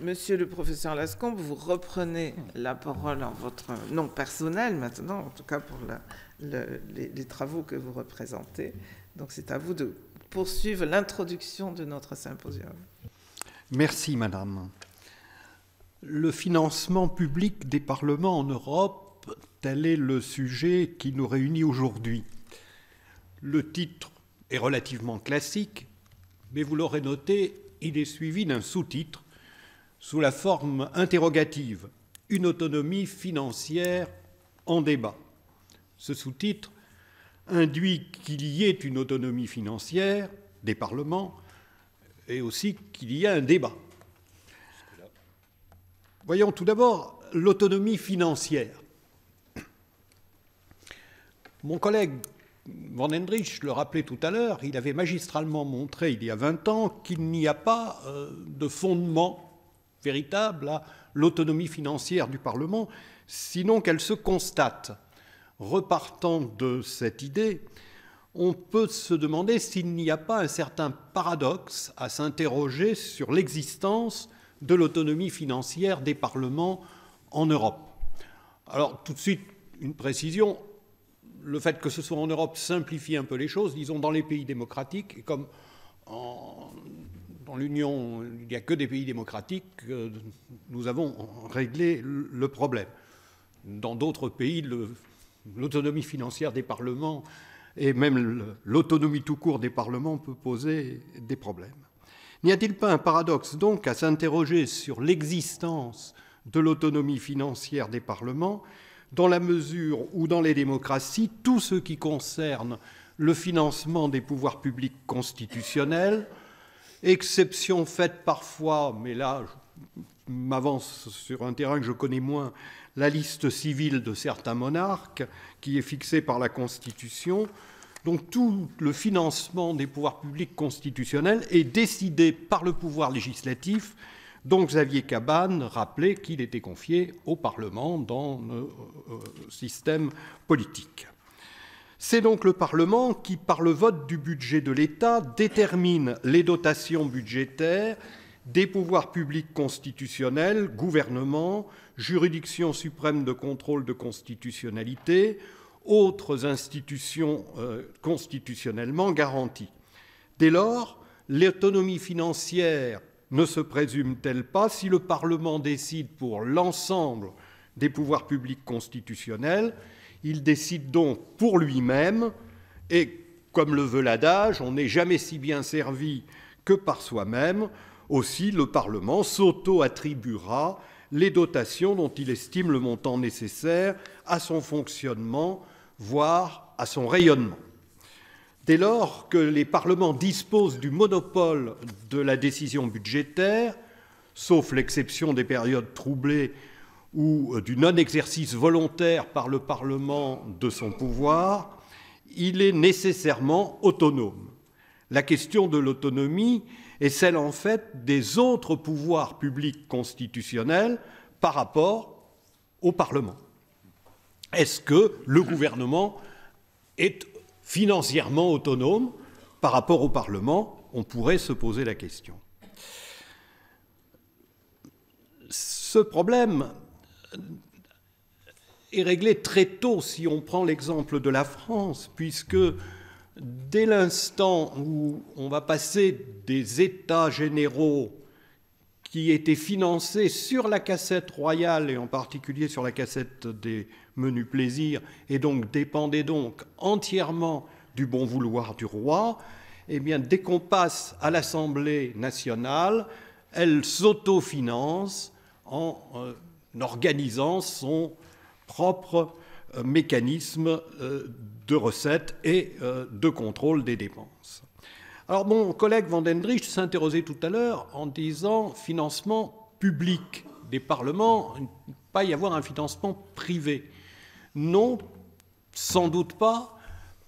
Monsieur le professeur Lascombe, vous reprenez la parole en votre nom personnel maintenant, en tout cas pour les, les, travaux que vous représentez. Donc c'est à vous de poursuivre l'introduction de notre symposium. Merci, Madame. Le financement public des parlements en Europe, tel est le sujet qui nous réunit aujourd'hui. Le titre est relativement classique, mais vous l'aurez noté, il est suivi d'un sous-titre sous la forme interrogative Une autonomie financière en débat. Ce sous-titre induit qu'il y ait une autonomie financière des parlements et aussi qu'il y ait un débat. Voyons tout d'abord l'autonomie financière. Mon collègue Van Hendrich le rappelait tout à l'heure, il avait magistralement montré il y a 20 ans qu'il n'y a pas euh, de fondement véritable à l'autonomie financière du Parlement, sinon qu'elle se constate. Repartant de cette idée, on peut se demander s'il n'y a pas un certain paradoxe à s'interroger sur l'existence de l'autonomie financière des parlements en Europe. Alors tout de suite, une précision, le fait que ce soit en Europe simplifie un peu les choses. Disons, dans les pays démocratiques, et comme dans l'Union, il n'y a que des pays démocratiques, euh, nous avons réglé le problème. Dans d'autres pays, l'autonomie financière des parlements et même l'autonomie tout court des parlements peut poser des problèmes. N'y a-t-il pas un paradoxe donc à s'interroger sur l'existence de l'autonomie financière des parlements dans la mesure où dans les démocraties, tout ce qui concerne le financement des pouvoirs publics constitutionnels, exception faite parfois, mais là je m'avance sur un terrain que je connais moins, la liste civile de certains monarques, qui est fixée par la Constitution. Donc tout le financement des pouvoirs publics constitutionnels est décidé par le pouvoir législatif dont Xavier Cabane rappelait qu'il était confié au Parlement dans le euh, système politique. C'est donc le Parlement qui, par le vote du budget de l'État, détermine les dotations budgétaires des pouvoirs publics constitutionnels, gouvernement, juridiction suprême de contrôle de constitutionnalité, autres institutions euh, constitutionnellement garanties. Dès lors, l'autonomie financière ne se présume-t-elle pas si le Parlement décide pour l'ensemble des pouvoirs publics constitutionnels Il décide donc pour lui-même et, comme le veut l'adage, on n'est jamais si bien servi que par soi-même. Aussi, le Parlement s'auto-attribuera les dotations dont il estime le montant nécessaire à son fonctionnement, voire à son rayonnement. Dès lors que les parlements disposent du monopole de la décision budgétaire, sauf l'exception des périodes troublées ou du non-exercice volontaire par le Parlement de son pouvoir, il est nécessairement autonome. La question de l'autonomie est celle en fait des autres pouvoirs publics constitutionnels par rapport au Parlement. Est-ce que le gouvernement est financièrement autonome par rapport au Parlement On pourrait se poser la question. Ce problème est réglé très tôt si on prend l'exemple de la France, puisque dès l'instant où on va passer des États généraux qui étaient financés sur la cassette royale et en particulier sur la cassette des menu plaisir et donc dépendait donc entièrement du bon vouloir du roi, eh bien, dès qu'on passe à l'Assemblée nationale, elle s'autofinance en euh, organisant son propre euh, mécanisme euh, de recettes et de contrôle des dépenses. Alors mon collègue Van Dendrich s'interrogeait tout à l'heure en disant financement public des parlements, il ne peut pas y avoir un financement privé. Non, sans doute pas.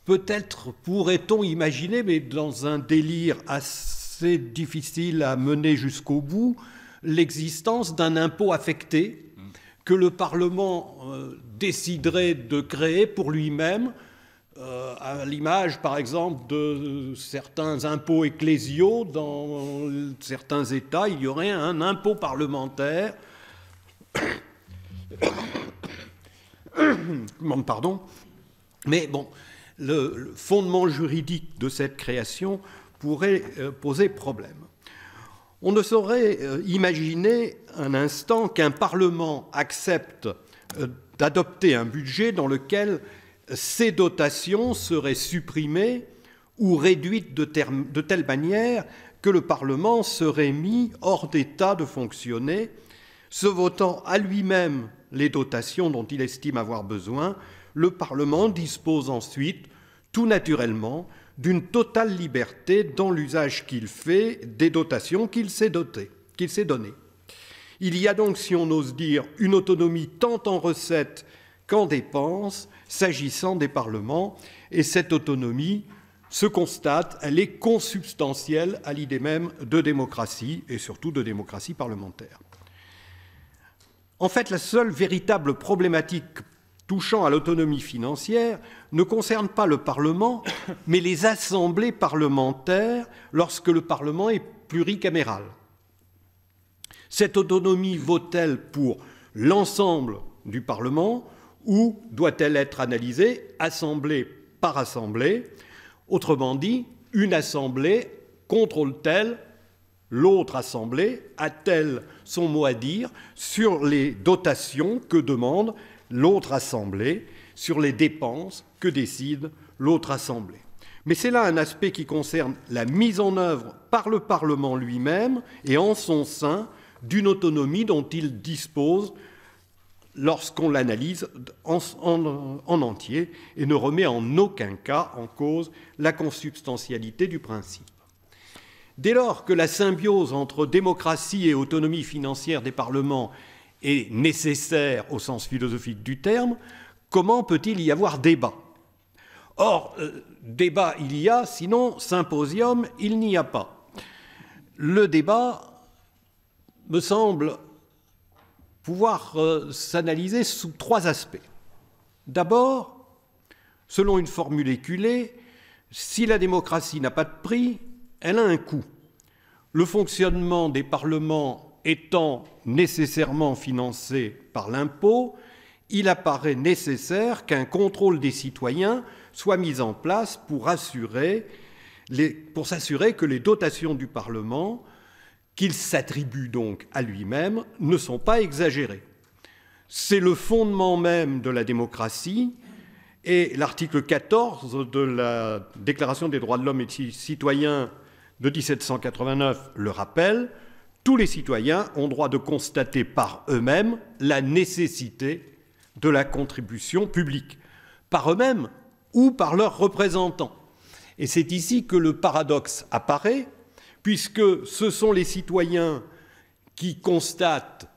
Peut-être pourrait-on imaginer, mais dans un délire assez difficile à mener jusqu'au bout, l'existence d'un impôt affecté que le Parlement euh, déciderait de créer pour lui-même, euh, à l'image par exemple de certains impôts ecclésiaux dans certains États, il y aurait un impôt parlementaire [COUGHS] pardon. Mais bon, le, fondement juridique de cette création pourrait euh, poser problème. On ne saurait euh, imaginer un instant qu'un Parlement accepte euh, d'adopter un budget dans lequel ces dotations seraient supprimées ou réduites de telle manière que le Parlement serait mis hors d'état de fonctionner, se votant à lui-même les dotations dont il estime avoir besoin, le Parlement dispose ensuite, tout naturellement, d'une totale liberté dans l'usage qu'il fait des dotations qu'il s'est qu'il s'est données. Il y a donc, si on ose dire, une autonomie tant en recettes qu'en dépenses s'agissant des parlements, et cette autonomie se constate, elle est consubstantielle à l'idée même de démocratie, et surtout de démocratie parlementaire. En fait, la seule véritable problématique touchant à l'autonomie financière ne concerne pas le Parlement, mais les assemblées parlementaires lorsque le Parlement est pluricaméral. Cette autonomie vaut-elle pour l'ensemble du Parlement ou doit-elle être analysée assemblée par assemblée? Autrement dit, une assemblée contrôle-t-elle l'autre assemblée A-t-elle son mot à dire sur les dotations que demande l'autre assemblée, sur les dépenses que décide l'autre assemblée Mais c'est là un aspect qui concerne la mise en œuvre par le Parlement lui-même et en son sein d'une autonomie dont il dispose lorsqu'on l'analyse en, entier et ne remet en aucun cas en cause la consubstantialité du principe. Dès lors que la symbiose entre démocratie et autonomie financière des parlements est nécessaire au sens philosophique du terme, comment peut-il y avoir débat? Or, euh, débat il y a, sinon symposium il n'y a pas. Le débat me semble pouvoir euh, s'analyser sous trois aspects. D'abord, selon une formule éculée, si la démocratie n'a pas de prix, elle a un coût. Le fonctionnement des parlements étant nécessairement financé par l'impôt, il apparaît nécessaire qu'un contrôle des citoyens soit mis en place pour, pour s'assurer que les dotations du Parlement qu'il s'attribue donc à lui-même ne sont pas exagérés. C'est le fondement même de la démocratie et l'article 14 de la Déclaration des droits de l'homme et des citoyens de 1789 le rappelle, tous les citoyens ont droit de constater par eux-mêmes la nécessité de la contribution publique, par eux-mêmes ou par leurs représentants. Et c'est ici que le paradoxe apparaît, puisque ce sont les citoyens qui constatent,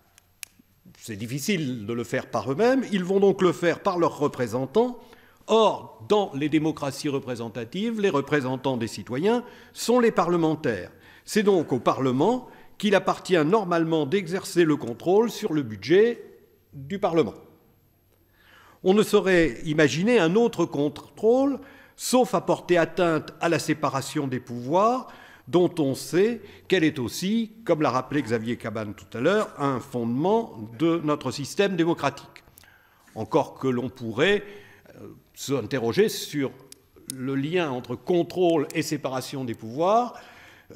c'est difficile de le faire par eux-mêmes, ils vont donc le faire par leurs représentants. Or, dans les démocraties représentatives, les représentants des citoyens sont les parlementaires. C'est donc au Parlement qu'il appartient normalement d'exercer le contrôle sur le budget du Parlement. On ne saurait imaginer un autre contrôle, sauf à porter atteinte à la séparation des pouvoirs, dont on sait qu'elle est aussi, comme l'a rappelé Xavier Cabane tout à l'heure, un fondement de notre système démocratique. Encore que l'on pourrait s'interroger sur le lien entre contrôle et séparation des pouvoirs.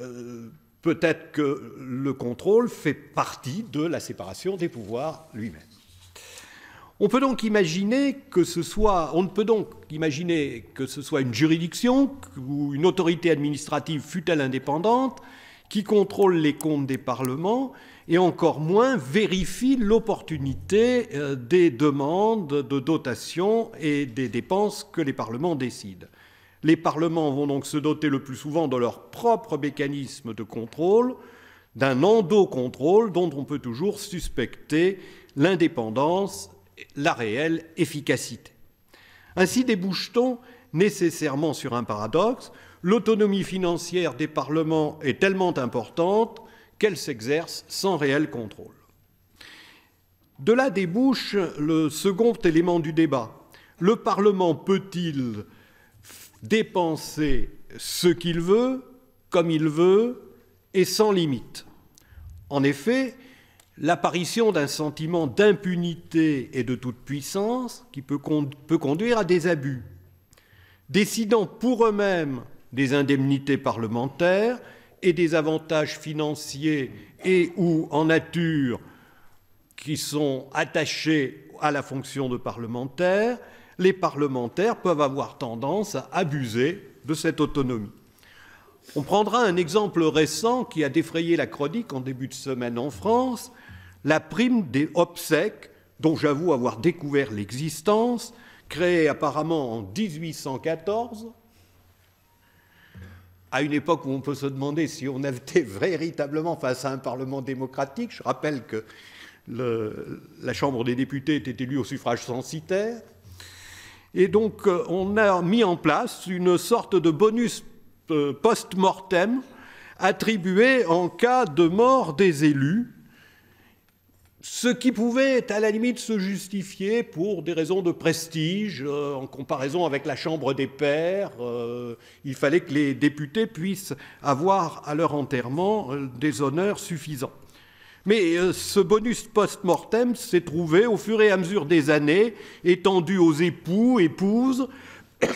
Euh, peut-être que le contrôle fait partie de la séparation des pouvoirs lui-même. On peut donc imaginer que ce soit, on ne peut donc imaginer que ce soit une juridiction ou une autorité administrative, fût-elle indépendante, qui contrôle les comptes des parlements et encore moins vérifie l'opportunité euh, des demandes de dotation et des dépenses que les parlements décident. Les parlements vont donc se doter le plus souvent de leur propre mécanisme de contrôle, d'un endocontrôle dont on peut toujours suspecter l'indépendance la réelle efficacité. Ainsi débouche-t-on nécessairement sur un paradoxe. L'autonomie financière des parlements est tellement importante qu'elle s'exerce sans réel contrôle. De là débouche le second élément du débat. Le Parlement peut-il dépenser ce qu'il veut, comme il veut, et sans limite? En effet, l'apparition d'un sentiment d'impunité et de toute puissance qui peut, peut, conduire à des abus. Décidant pour eux-mêmes des indemnités parlementaires, et des avantages financiers et ou en nature qui sont attachés à la fonction de parlementaire, les parlementaires peuvent avoir tendance à abuser de cette autonomie. On prendra un exemple récent qui a défrayé la chronique en début de semaine en France, la prime des obsèques, dont j'avoue avoir découvert l'existence, créée apparemment en 1814, à une époque où on peut se demander si on était [LAUGHS] véritablement face à un Parlement démocratique. Je rappelle que la Chambre des députés était élue au suffrage censitaire. Et donc, euh, on a mis en place une sorte de bonus euh, post-mortem attribué en cas de mort des élus, ce qui pouvait à la limite se justifier pour des raisons de prestige euh, en comparaison avec la Chambre des pairs. Euh, il fallait que les députés puissent avoir à leur enterrement euh, des honneurs suffisants. Mais ce bonus post-mortem s'est trouvé au fur et à mesure des années étendu aux époux, épouses, [COUGHS]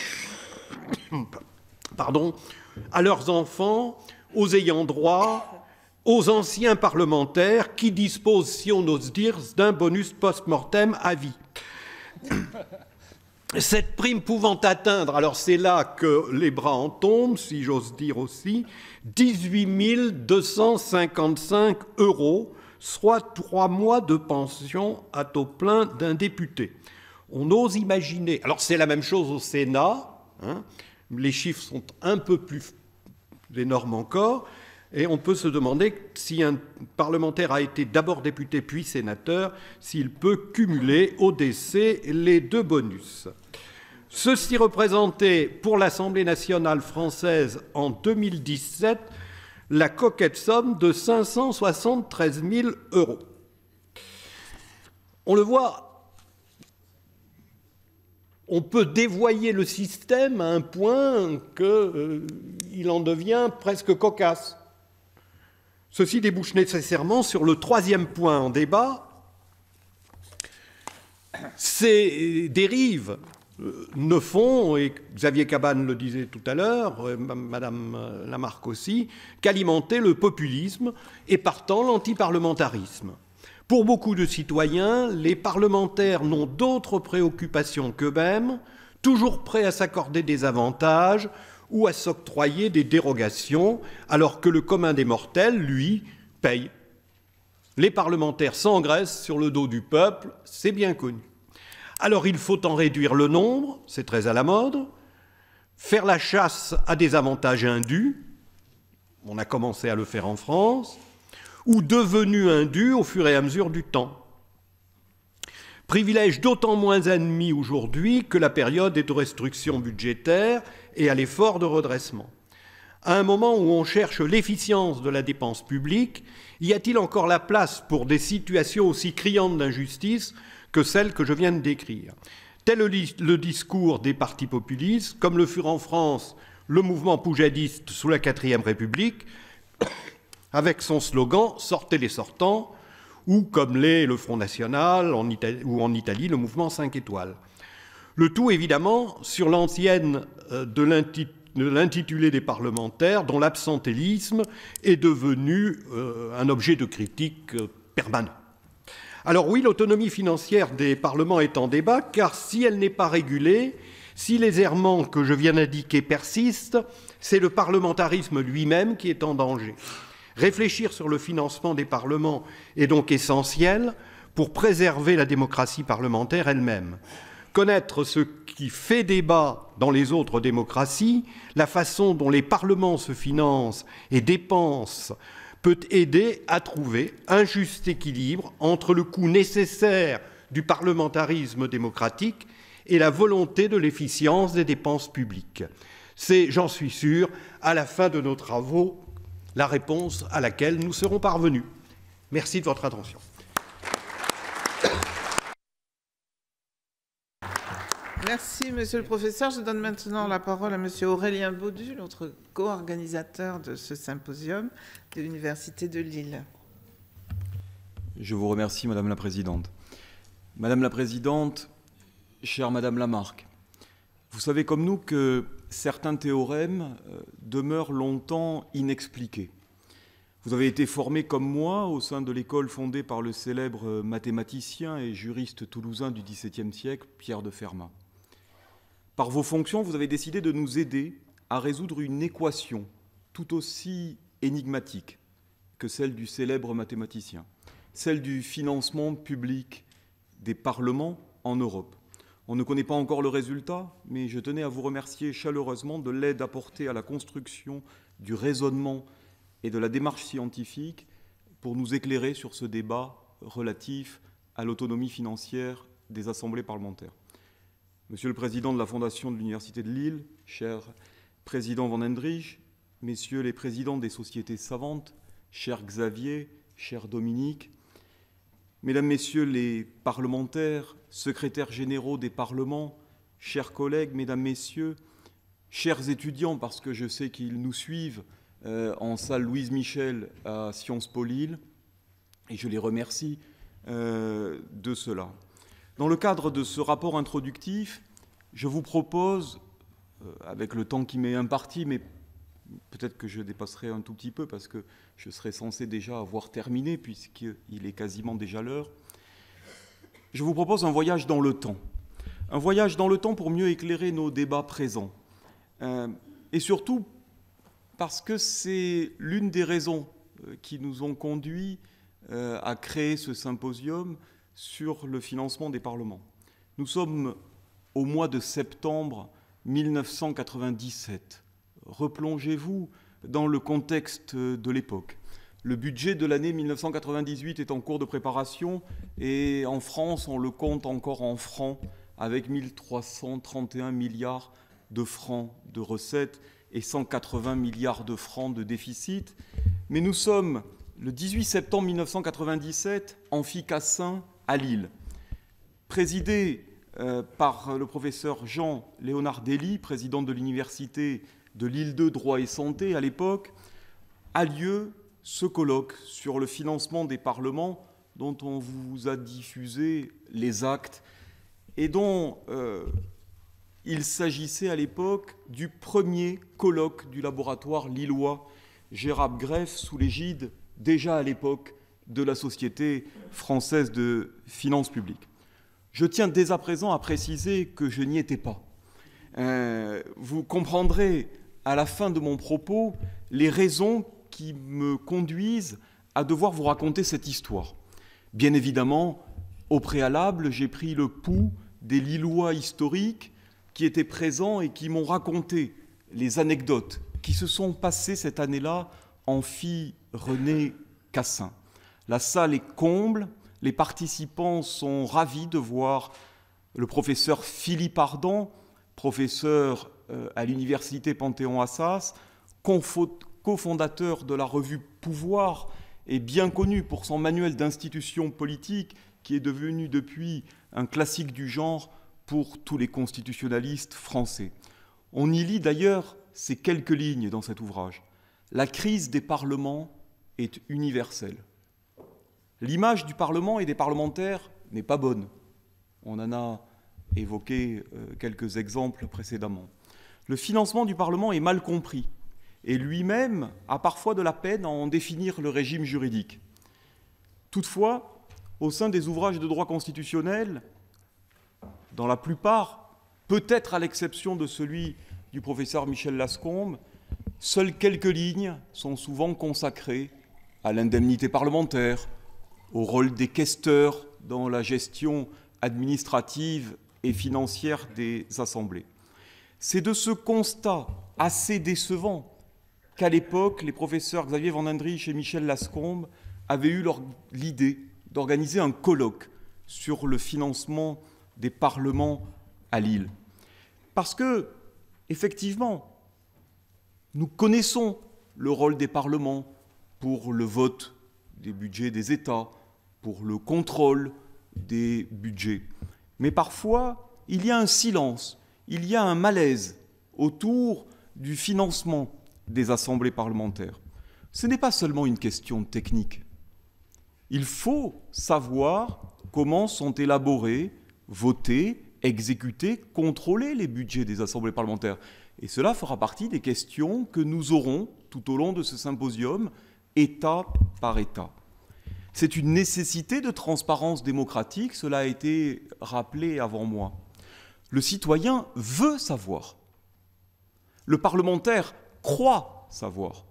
pardon, à leurs enfants, aux ayants droit, aux anciens parlementaires qui disposent, si on ose dire, d'un bonus post-mortem à vie. Cette prime pouvant atteindre, alors c'est là que les bras en tombent, si j'ose dire aussi, 18 255 euros, soit trois mois de pension à taux plein d'un député. On ose imaginer, alors c'est la même chose au Sénat, hein, les chiffres sont un peu plus énormes encore, et on peut se demander si un parlementaire a été d'abord député puis sénateur, s'il peut cumuler au décès les deux bonus. Ceci représentait pour l'Assemblée nationale française en 2017 la coquette somme de 573 000 euros. On le voit, on peut dévoyer le système à un point qu'il euh, en devient presque cocasse. Ceci débouche nécessairement sur le troisième point en débat. Ces dérives euh, ne font, et Xavier Cabane le disait tout à l'heure, euh, Madame Lamarck aussi, qu'alimenter le populisme et partant l'antiparlementarisme. Pour beaucoup de citoyens, les parlementaires n'ont d'autres préoccupations qu'eux-mêmes, toujours prêts à s'accorder des avantages ou à s'octroyer des dérogations, alors que le commun des mortels, lui, paye. Les parlementaires s'engraissent sur le dos du peuple, c'est bien connu. Alors il faut en réduire le nombre, c'est très à la mode, faire la chasse à des avantages indus, on a commencé à le faire en France, ou devenus indus au fur et à mesure du temps. Privilège d'autant moins admis aujourd'hui que la période est de restriction budgétaire et à l'effort de redressement. À un moment où on cherche l'efficience de la dépense publique, y a-t-il encore la place pour des situations aussi criantes d'injustice que celles que je viens de décrire? Tel le discours des partis populistes, comme le furent en France le mouvement poujadiste sous la quatrième République, [COUGHS] avec son slogan Sortez les sortants, ou comme l'est le Front National, ou en Italie le mouvement 5 étoiles. Le tout, évidemment, sur l'ancienne euh, de l'intitulé des parlementaires, dont l'absentéisme est devenu euh, un objet de critique euh, permanent. Alors oui, l'autonomie financière des parlements est en débat, car si elle n'est pas régulée, si les errements que je viens d'indiquer persistent, c'est le parlementarisme lui-même qui est en danger. Réfléchir sur le financement des parlements est donc essentiel pour préserver la démocratie parlementaire elle-même. Connaître ce qui fait débat dans les autres démocraties, la façon dont les parlements se financent et dépensent, peut aider à trouver un juste équilibre entre le coût nécessaire du parlementarisme démocratique et la volonté de l'efficience des dépenses publiques. C'est, j'en suis sûr, à la fin de nos travaux, la réponse à laquelle nous serons parvenus. Merci de votre attention. Merci, monsieur le professeur. Je donne maintenant la parole à monsieur Aurélien Baudu, notre co-organisateur de ce symposium de l'Université de Lille. Je vous remercie, madame la présidente. Madame la présidente, chère madame Lamarck, vous savez comme nous que certains théorèmes euh, demeurent longtemps inexpliqués. Vous avez été formé comme moi au sein de l'école fondée par le célèbre mathématicien et juriste toulousain du XVIIe siècle, Pierre de Fermat. Par vos fonctions, vous avez décidé de nous aider à résoudre une équation tout aussi énigmatique que celle du célèbre mathématicien, celle du financement public des parlements en Europe. On ne connaît pas encore le résultat, mais je tenais à vous remercier chaleureusement de l'aide apportée à la construction du raisonnement et de la démarche scientifique pour nous éclairer sur ce débat relatif à l'autonomie financière des assemblées parlementaires. Monsieur le Président de la Fondation de l'Université de Lille, cher Président Van Hendrich, Messieurs les présidents des sociétés savantes, cher Xavier, cher Dominique, Mesdames, Messieurs les parlementaires, secrétaires généraux des parlements, chers collègues, Mesdames, Messieurs, chers étudiants, parce que je sais qu'ils nous suivent euh, en salle Louise Michel à Sciences Po Lille, et je les remercie euh, de cela. Dans le cadre de ce rapport introductif, je vous propose, euh, avec le temps qui m'est imparti, mais peut-être que je dépasserai un tout petit peu parce que je serai censé déjà avoir terminé puisqu'il est quasiment déjà l'heure. Je vous propose un voyage dans le temps. Un voyage dans le temps pour mieux éclairer nos débats présents. Euh, et surtout parce que c'est l'une des raisons euh, qui nous ont conduits à créer ce symposium sur le financement des parlements. Nous sommes au mois de septembre 1997 replongez-vous dans le contexte de l'époque. Le budget de l'année 1998 est en cours de préparation et en France, on le compte encore en francs avec 1331 milliards de francs de recettes et 180 milliards de francs de déficit. Mais nous sommes le 18 septembre 1997 en Ficassin à Lille, présidé euh, par le professeur Jean Léonard Dely, président de l'université de l'île de droit et santé à l'époque, a lieu ce colloque sur le financement des parlements dont on vous a diffusé les actes et dont euh, il s'agissait à l'époque du premier colloque du laboratoire lillois Gérard Greff sous l'égide déjà à l'époque de la Société française de finances publiques. Je tiens dès à présent à préciser que je n'y étais pas. Euh, vous comprendrez à la fin de mon propos les raisons qui me conduisent à devoir vous raconter cette histoire. Bien évidemment, au préalable, j'ai pris le pouls des Lillois historiques qui étaient présents et qui m'ont raconté les anecdotes qui se sont passées cette année-là en fille René Cassin. La salle est comble, les participants sont ravis de voir le professeur Philippe Ardant, professeur euh, à l'université Panthéon-Assas, cofondateur de la revue Pouvoir et bien connu pour son manuel d'institution politique qui est devenu depuis un classique du genre pour tous les constitutionnalistes français. On y lit d'ailleurs ces quelques lignes dans cet ouvrage. La crise des parlements est universelle. L'image du Parlement et des parlementaires n'est pas bonne. On en a évoqué euh, quelques exemples précédemment le financement du Parlement est mal compris et lui-même a parfois de la peine à en définir le régime juridique. Toutefois, au sein des ouvrages de droit constitutionnel, dans la plupart, peut-être à l'exception de celui du professeur Michel Lascombe, seules quelques lignes sont souvent consacrées à l'indemnité parlementaire, au rôle des questeurs dans la gestion administrative et financière des assemblées. C'est de ce constat assez décevant qu'à l'époque, les professeurs Xavier Van Andrich et Michel Lascombe avaient eu l'idée d'organiser un colloque sur le financement des parlements à Lille. Parce que, effectivement, nous connaissons le rôle des parlements pour le vote des budgets des États, pour le contrôle des budgets. Mais parfois, il y a un silence il y a un malaise autour du financement des assemblées parlementaires. Ce n'est pas seulement une question technique. Il faut savoir comment sont élaborés, votés, exécutés, contrôlés les budgets des assemblées parlementaires. Et cela fera partie des questions que nous aurons tout au long de ce symposium, État par État. C'est une nécessité de transparence démocratique, cela a été rappelé avant moi. Le citoyen veut savoir. Le parlementaire croit savoir.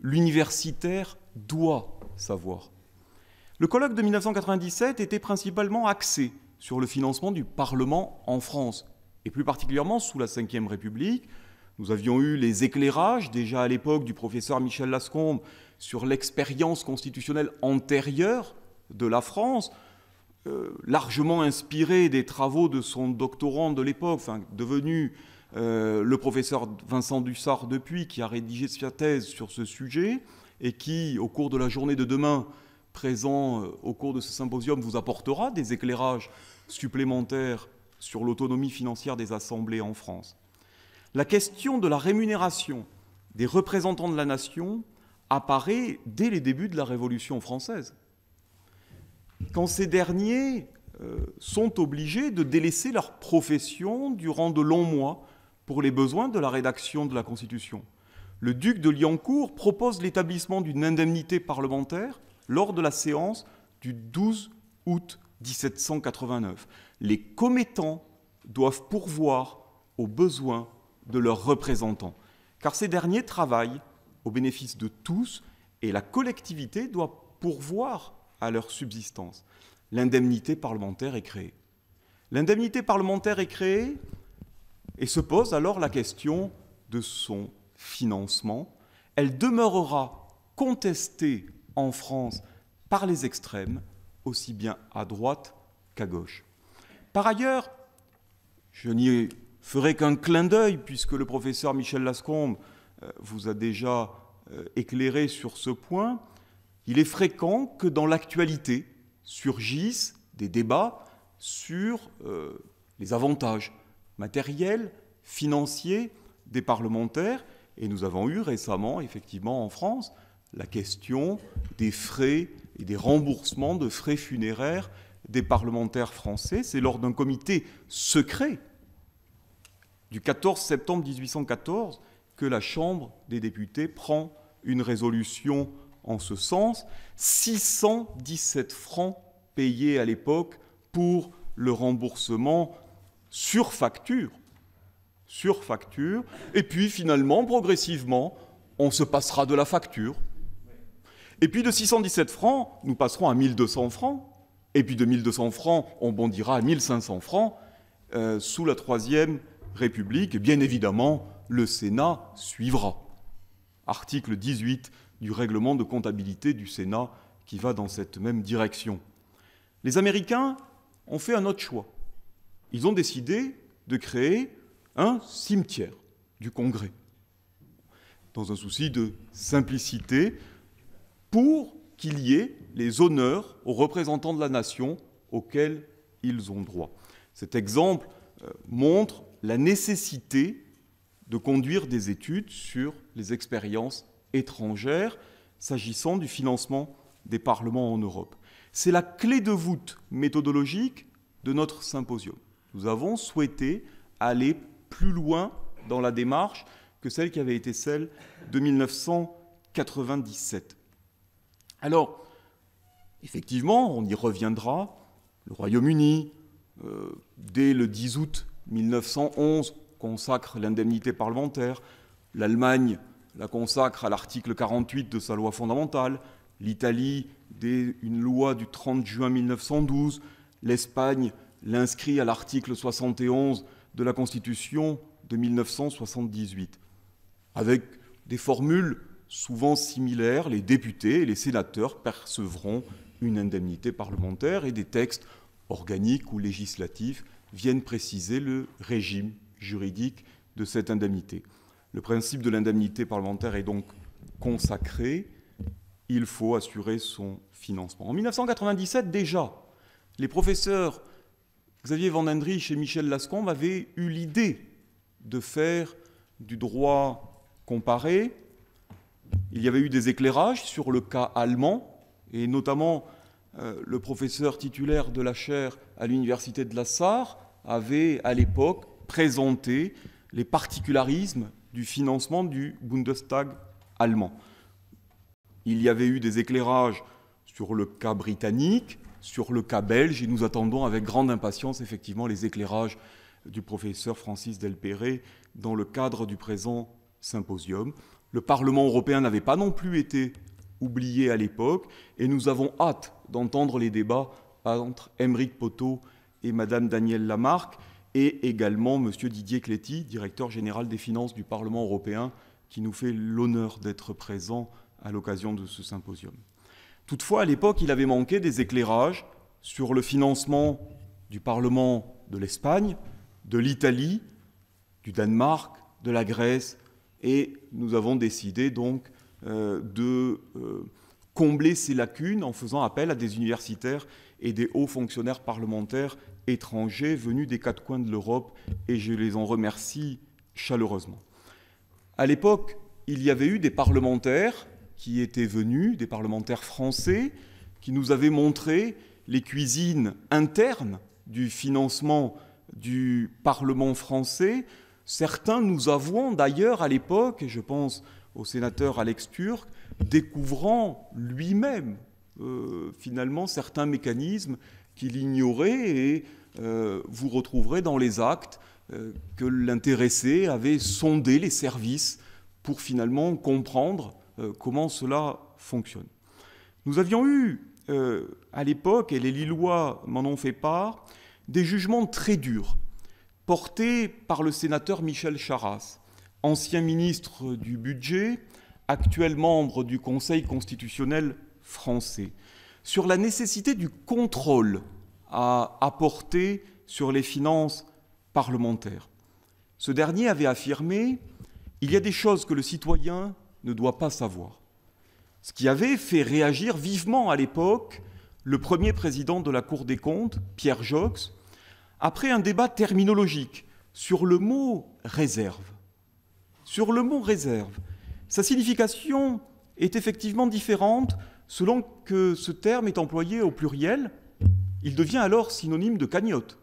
L'universitaire doit savoir. Le colloque de 1997 était principalement axé sur le financement du Parlement en France, et plus particulièrement sous la Ve République. Nous avions eu les éclairages déjà à l'époque du professeur Michel Lascombe sur l'expérience constitutionnelle antérieure de la France, euh, largement inspiré des travaux de son doctorant de l'époque, enfin, devenu euh, le professeur Vincent Dussard depuis, qui a rédigé sa thèse sur ce sujet et qui, au cours de la journée de demain, présent euh, au cours de ce symposium, vous apportera des éclairages supplémentaires sur l'autonomie financière des assemblées en France. La question de la rémunération des représentants de la nation apparaît dès les débuts de la Révolution française, quand ces derniers euh, sont obligés de délaisser leur profession durant de longs mois pour les besoins de la rédaction de la Constitution. Le duc de Liancourt propose l'établissement d'une indemnité parlementaire lors de la séance du 12 août 1789. Les commettants doivent pourvoir aux besoins de leurs représentants, car ces derniers travaillent au bénéfice de tous et la collectivité doit pourvoir à leur subsistance. L'indemnité parlementaire est créée. L'indemnité parlementaire est créée et se pose alors la question de son financement. Elle demeurera contestée en France par les extrêmes, aussi bien à droite qu'à gauche. Par ailleurs, je n'y ferai qu'un clin d'œil, puisque le professeur Michel Lascombe vous a déjà euh, éclairé sur ce point, il est fréquent que dans l'actualité surgissent des débats sur euh, les avantages matériels, financiers des parlementaires. Et nous avons eu récemment, effectivement, en France, la question des frais et des remboursements de frais funéraires des parlementaires français. C'est lors d'un comité secret du 14 septembre 1814 que la Chambre des députés prend une résolution en ce sens. 617 francs payés à l'époque pour le remboursement sur facture. Sur facture. Et puis finalement, progressivement, on se passera de la facture. Et puis de 617 francs, nous passerons à 1200 francs. Et puis de 1200 francs, on bondira à 1500 francs euh, sous la Troisième République. Bien évidemment, le Sénat suivra. Article 18 du règlement de comptabilité du Sénat qui va dans cette même direction. Les Américains ont fait un autre choix. Ils ont décidé de créer un cimetière du Congrès, dans un souci de simplicité, pour qu'il y ait les honneurs aux représentants de la nation auxquels ils ont droit. Cet exemple euh, montre la nécessité de conduire des études sur les expériences étrangères s'agissant du financement des parlements en Europe. C'est la clé de voûte méthodologique de notre symposium. Nous avons souhaité aller plus loin dans la démarche que celle qui avait été celle de 1997. Alors, effectivement, on y reviendra, le Royaume-Uni, euh, dès le 10 août 1911, consacre l'indemnité parlementaire, l'Allemagne la consacre à l'article 48 de sa loi fondamentale, l'Italie une loi du 30 juin 1912, l'Espagne l'inscrit à l'article 71 de la Constitution de 1978. Avec des formules souvent similaires, les députés et les sénateurs percevront une indemnité parlementaire et des textes organiques ou législatifs viennent préciser le régime juridique de cette indemnité. Le principe de l'indemnité parlementaire est donc consacré. Il faut assurer son financement. En 1997, déjà, les professeurs Xavier Van Andrich et Michel Lascombe avaient eu l'idée de faire du droit comparé. Il y avait eu des éclairages sur le cas allemand, et notamment euh, le professeur titulaire de la chaire à l'université de la Sarre avait à l'époque présenté les particularismes du financement du Bundestag allemand. Il y avait eu des éclairages sur le cas britannique, sur le cas belge, et nous attendons avec grande impatience effectivement les éclairages du professeur Francis Delperré dans le cadre du présent symposium. Le Parlement européen n'avait pas non plus été oublié à l'époque, et nous avons hâte d'entendre les débats entre Émeric Poteau et Madame Danielle Lamarck, et également M. Didier Cléty, directeur général des finances du Parlement européen, qui nous fait l'honneur d'être présent à l'occasion de ce symposium. Toutefois, à l'époque, il avait manqué des éclairages sur le financement du Parlement de l'Espagne, de l'Italie, du Danemark, de la Grèce, et nous avons décidé donc euh, de euh, combler ces lacunes en faisant appel à des universitaires et des hauts fonctionnaires parlementaires étrangers venus des quatre coins de l'Europe, et je les en remercie chaleureusement. À l'époque, il y avait eu des parlementaires qui étaient venus, des parlementaires français, qui nous avaient montré les cuisines internes du financement du Parlement français. Certains nous avouant d'ailleurs à l'époque, et je pense au sénateur Alex Turc, découvrant lui-même euh, finalement certains mécanismes qu'il ignorait et vous retrouverez dans les actes euh, que l'intéressé avait sondé les services pour finalement comprendre comment cela fonctionne. Nous avions eu à l'époque, et les Lillois m'en ont fait part, des jugements très durs portés par le sénateur Michel Charras, ancien ministre du Budget, actuel membre du Conseil constitutionnel français, sur la nécessité du contrôle à apporter sur les finances parlementaires. Ce dernier avait affirmé Il y a des choses que le citoyen ne doit pas savoir. Ce qui avait fait réagir vivement à l'époque le premier président de la Cour des comptes, Pierre Jox, après un débat terminologique sur le mot réserve. Sur le mot réserve, sa signification est effectivement différente selon que ce terme est employé au pluriel. Il devient alors synonyme de cagnotte,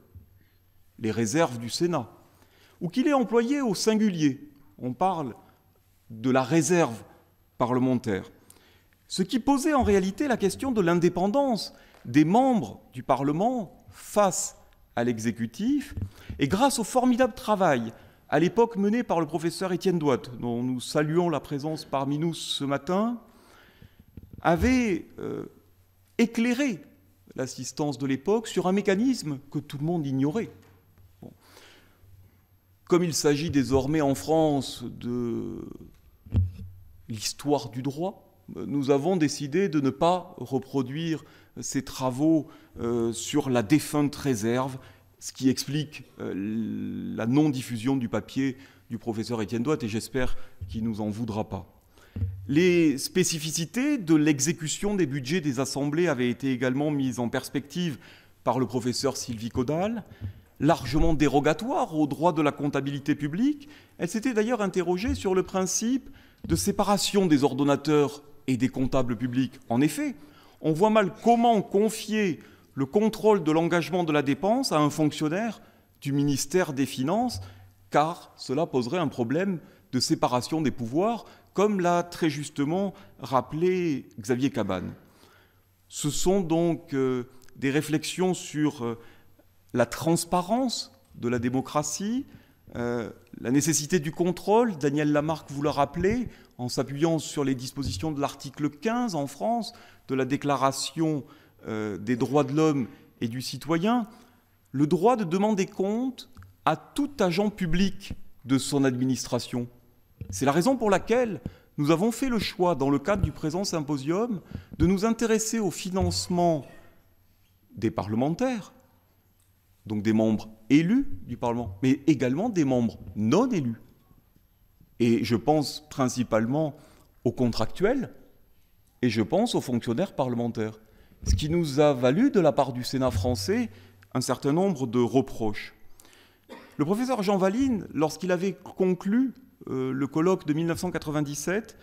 les réserves du Sénat, ou qu'il est employé au singulier. On parle de la réserve parlementaire. Ce qui posait en réalité la question de l'indépendance des membres du Parlement face à l'exécutif, et grâce au formidable travail à l'époque menée par le professeur Étienne Douat, dont nous saluons la présence parmi nous ce matin, avait euh, éclairé l'assistance de l'époque sur un mécanisme que tout le monde ignorait. Comme il s'agit désormais en France de l'histoire du droit, nous avons décidé de ne pas reproduire ces travaux euh, sur la défunte réserve ce qui explique euh, la non-diffusion du papier du professeur Étienne Doit, et j'espère qu'il ne nous en voudra pas. Les spécificités de l'exécution des budgets des assemblées avaient été également mises en perspective par le professeur Sylvie Caudal, largement dérogatoire au droit de la comptabilité publique. Elle s'était d'ailleurs interrogée sur le principe de séparation des ordonnateurs et des comptables publics. En effet, on voit mal comment confier le contrôle de l'engagement de la dépense à un fonctionnaire du ministère des Finances, car cela poserait un problème de séparation des pouvoirs, comme l'a très justement rappelé Xavier Cabane. Ce sont donc euh, des réflexions sur euh, la transparence de la démocratie, euh, la nécessité du contrôle. Daniel Lamarck vous l'a rappelé en s'appuyant sur les dispositions de l'article 15 en France de la Déclaration des droits de l'homme et du citoyen, le droit de demander compte à tout agent public de son administration. C'est la raison pour laquelle nous avons fait le choix, dans le cadre du présent symposium, de nous intéresser au financement des parlementaires, donc des membres élus du Parlement, mais également des membres non élus. Et je pense principalement aux contractuels et je pense aux fonctionnaires parlementaires ce qui nous a valu de la part du Sénat français un certain nombre de reproches. Le professeur Jean Valine, lorsqu'il avait conclu euh, le colloque de 1997,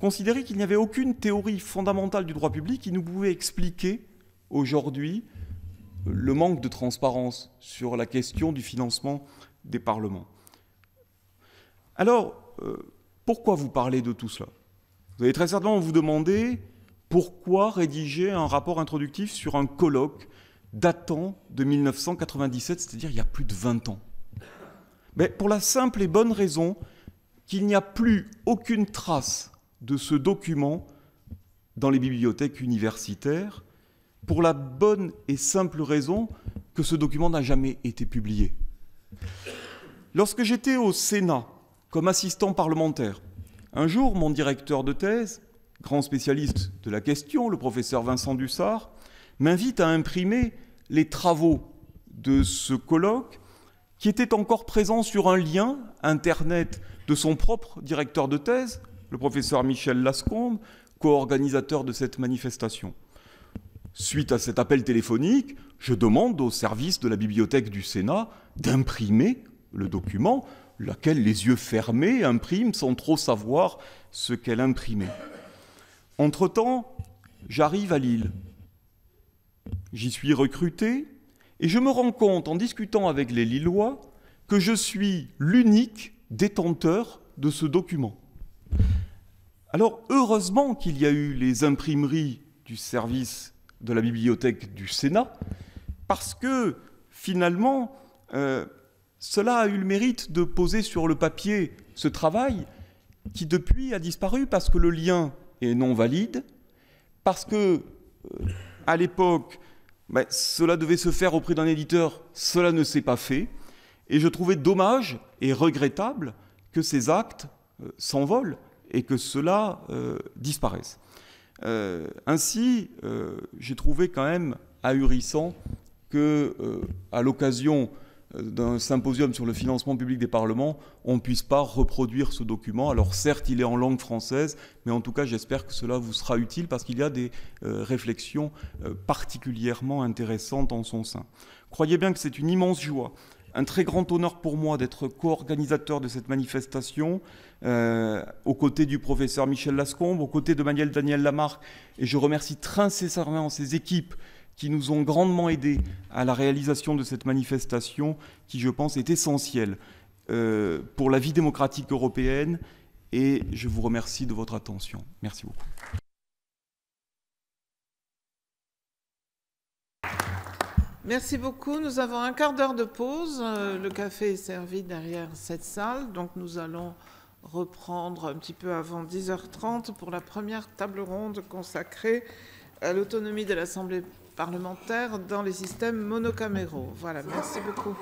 considérait qu'il n'y avait aucune théorie fondamentale du droit public qui nous pouvait expliquer aujourd'hui le manque de transparence sur la question du financement des parlements. Alors, euh, pourquoi vous parlez de tout cela? Vous allez très certainement vous demander pourquoi rédiger un rapport introductif sur un colloque datant de 1997, c'est-à-dire il y a plus de 20 ans Mais Pour la simple et bonne raison qu'il n'y a plus aucune trace de ce document dans les bibliothèques universitaires, pour la bonne et simple raison que ce document n'a jamais été publié. Lorsque j'étais au Sénat comme assistant parlementaire, un jour, mon directeur de thèse, grand spécialiste de la question, le professeur Vincent Dussard, m'invite à imprimer les travaux de ce colloque qui était encore présent sur un lien Internet de son propre directeur de thèse, le professeur Michel Lascombe, co-organisateur de cette manifestation. Suite à cet appel téléphonique, je demande au service de la bibliothèque du Sénat d'imprimer le document, laquelle les yeux fermés imprime sans trop savoir ce qu'elle imprimait. Entre-temps, j'arrive à Lille. J'y suis recruté et je me rends compte en discutant avec les Lillois que je suis l'unique détenteur de ce document. Alors heureusement qu'il y a eu les imprimeries du service de la bibliothèque du Sénat, parce que finalement, euh, cela a eu le mérite de poser sur le papier ce travail qui depuis a disparu parce que le lien est non valide, parce que euh, à l'époque, ben, cela devait se faire auprès d'un éditeur, cela ne s'est pas fait, et je trouvais dommage et regrettable que ces actes euh, s'envolent et que cela euh, disparaisse. ainsi, j'ai trouvé quand même ahurissant que, à l'occasion d'un symposium sur le financement public des parlements, on ne puisse pas reproduire ce document. Alors certes, il est en langue française, mais en tout cas, j'espère que cela vous sera utile parce qu'il y a des euh, réflexions euh, particulièrement intéressantes en son sein. Croyez bien que c'est une immense joie, un très grand honneur pour moi d'être co-organisateur de cette manifestation, euh, aux côtés du professeur Michel Lascombe, aux côtés de Manuel Daniel Lamarck, et je remercie très sincèrement ses équipes qui nous ont grandement aidés à la réalisation de cette manifestation qui, je pense, est essentielle euh, pour la vie démocratique européenne. Et je vous remercie de votre attention. Merci beaucoup. Merci beaucoup. Nous avons un quart d'heure de pause. Euh, le café est servi derrière cette salle. Donc nous allons reprendre un petit peu avant 10h30 pour la première table ronde consacrée à l'autonomie de l'Assemblée parlementaire dans les systèmes monocaméraux. Voilà, merci beaucoup.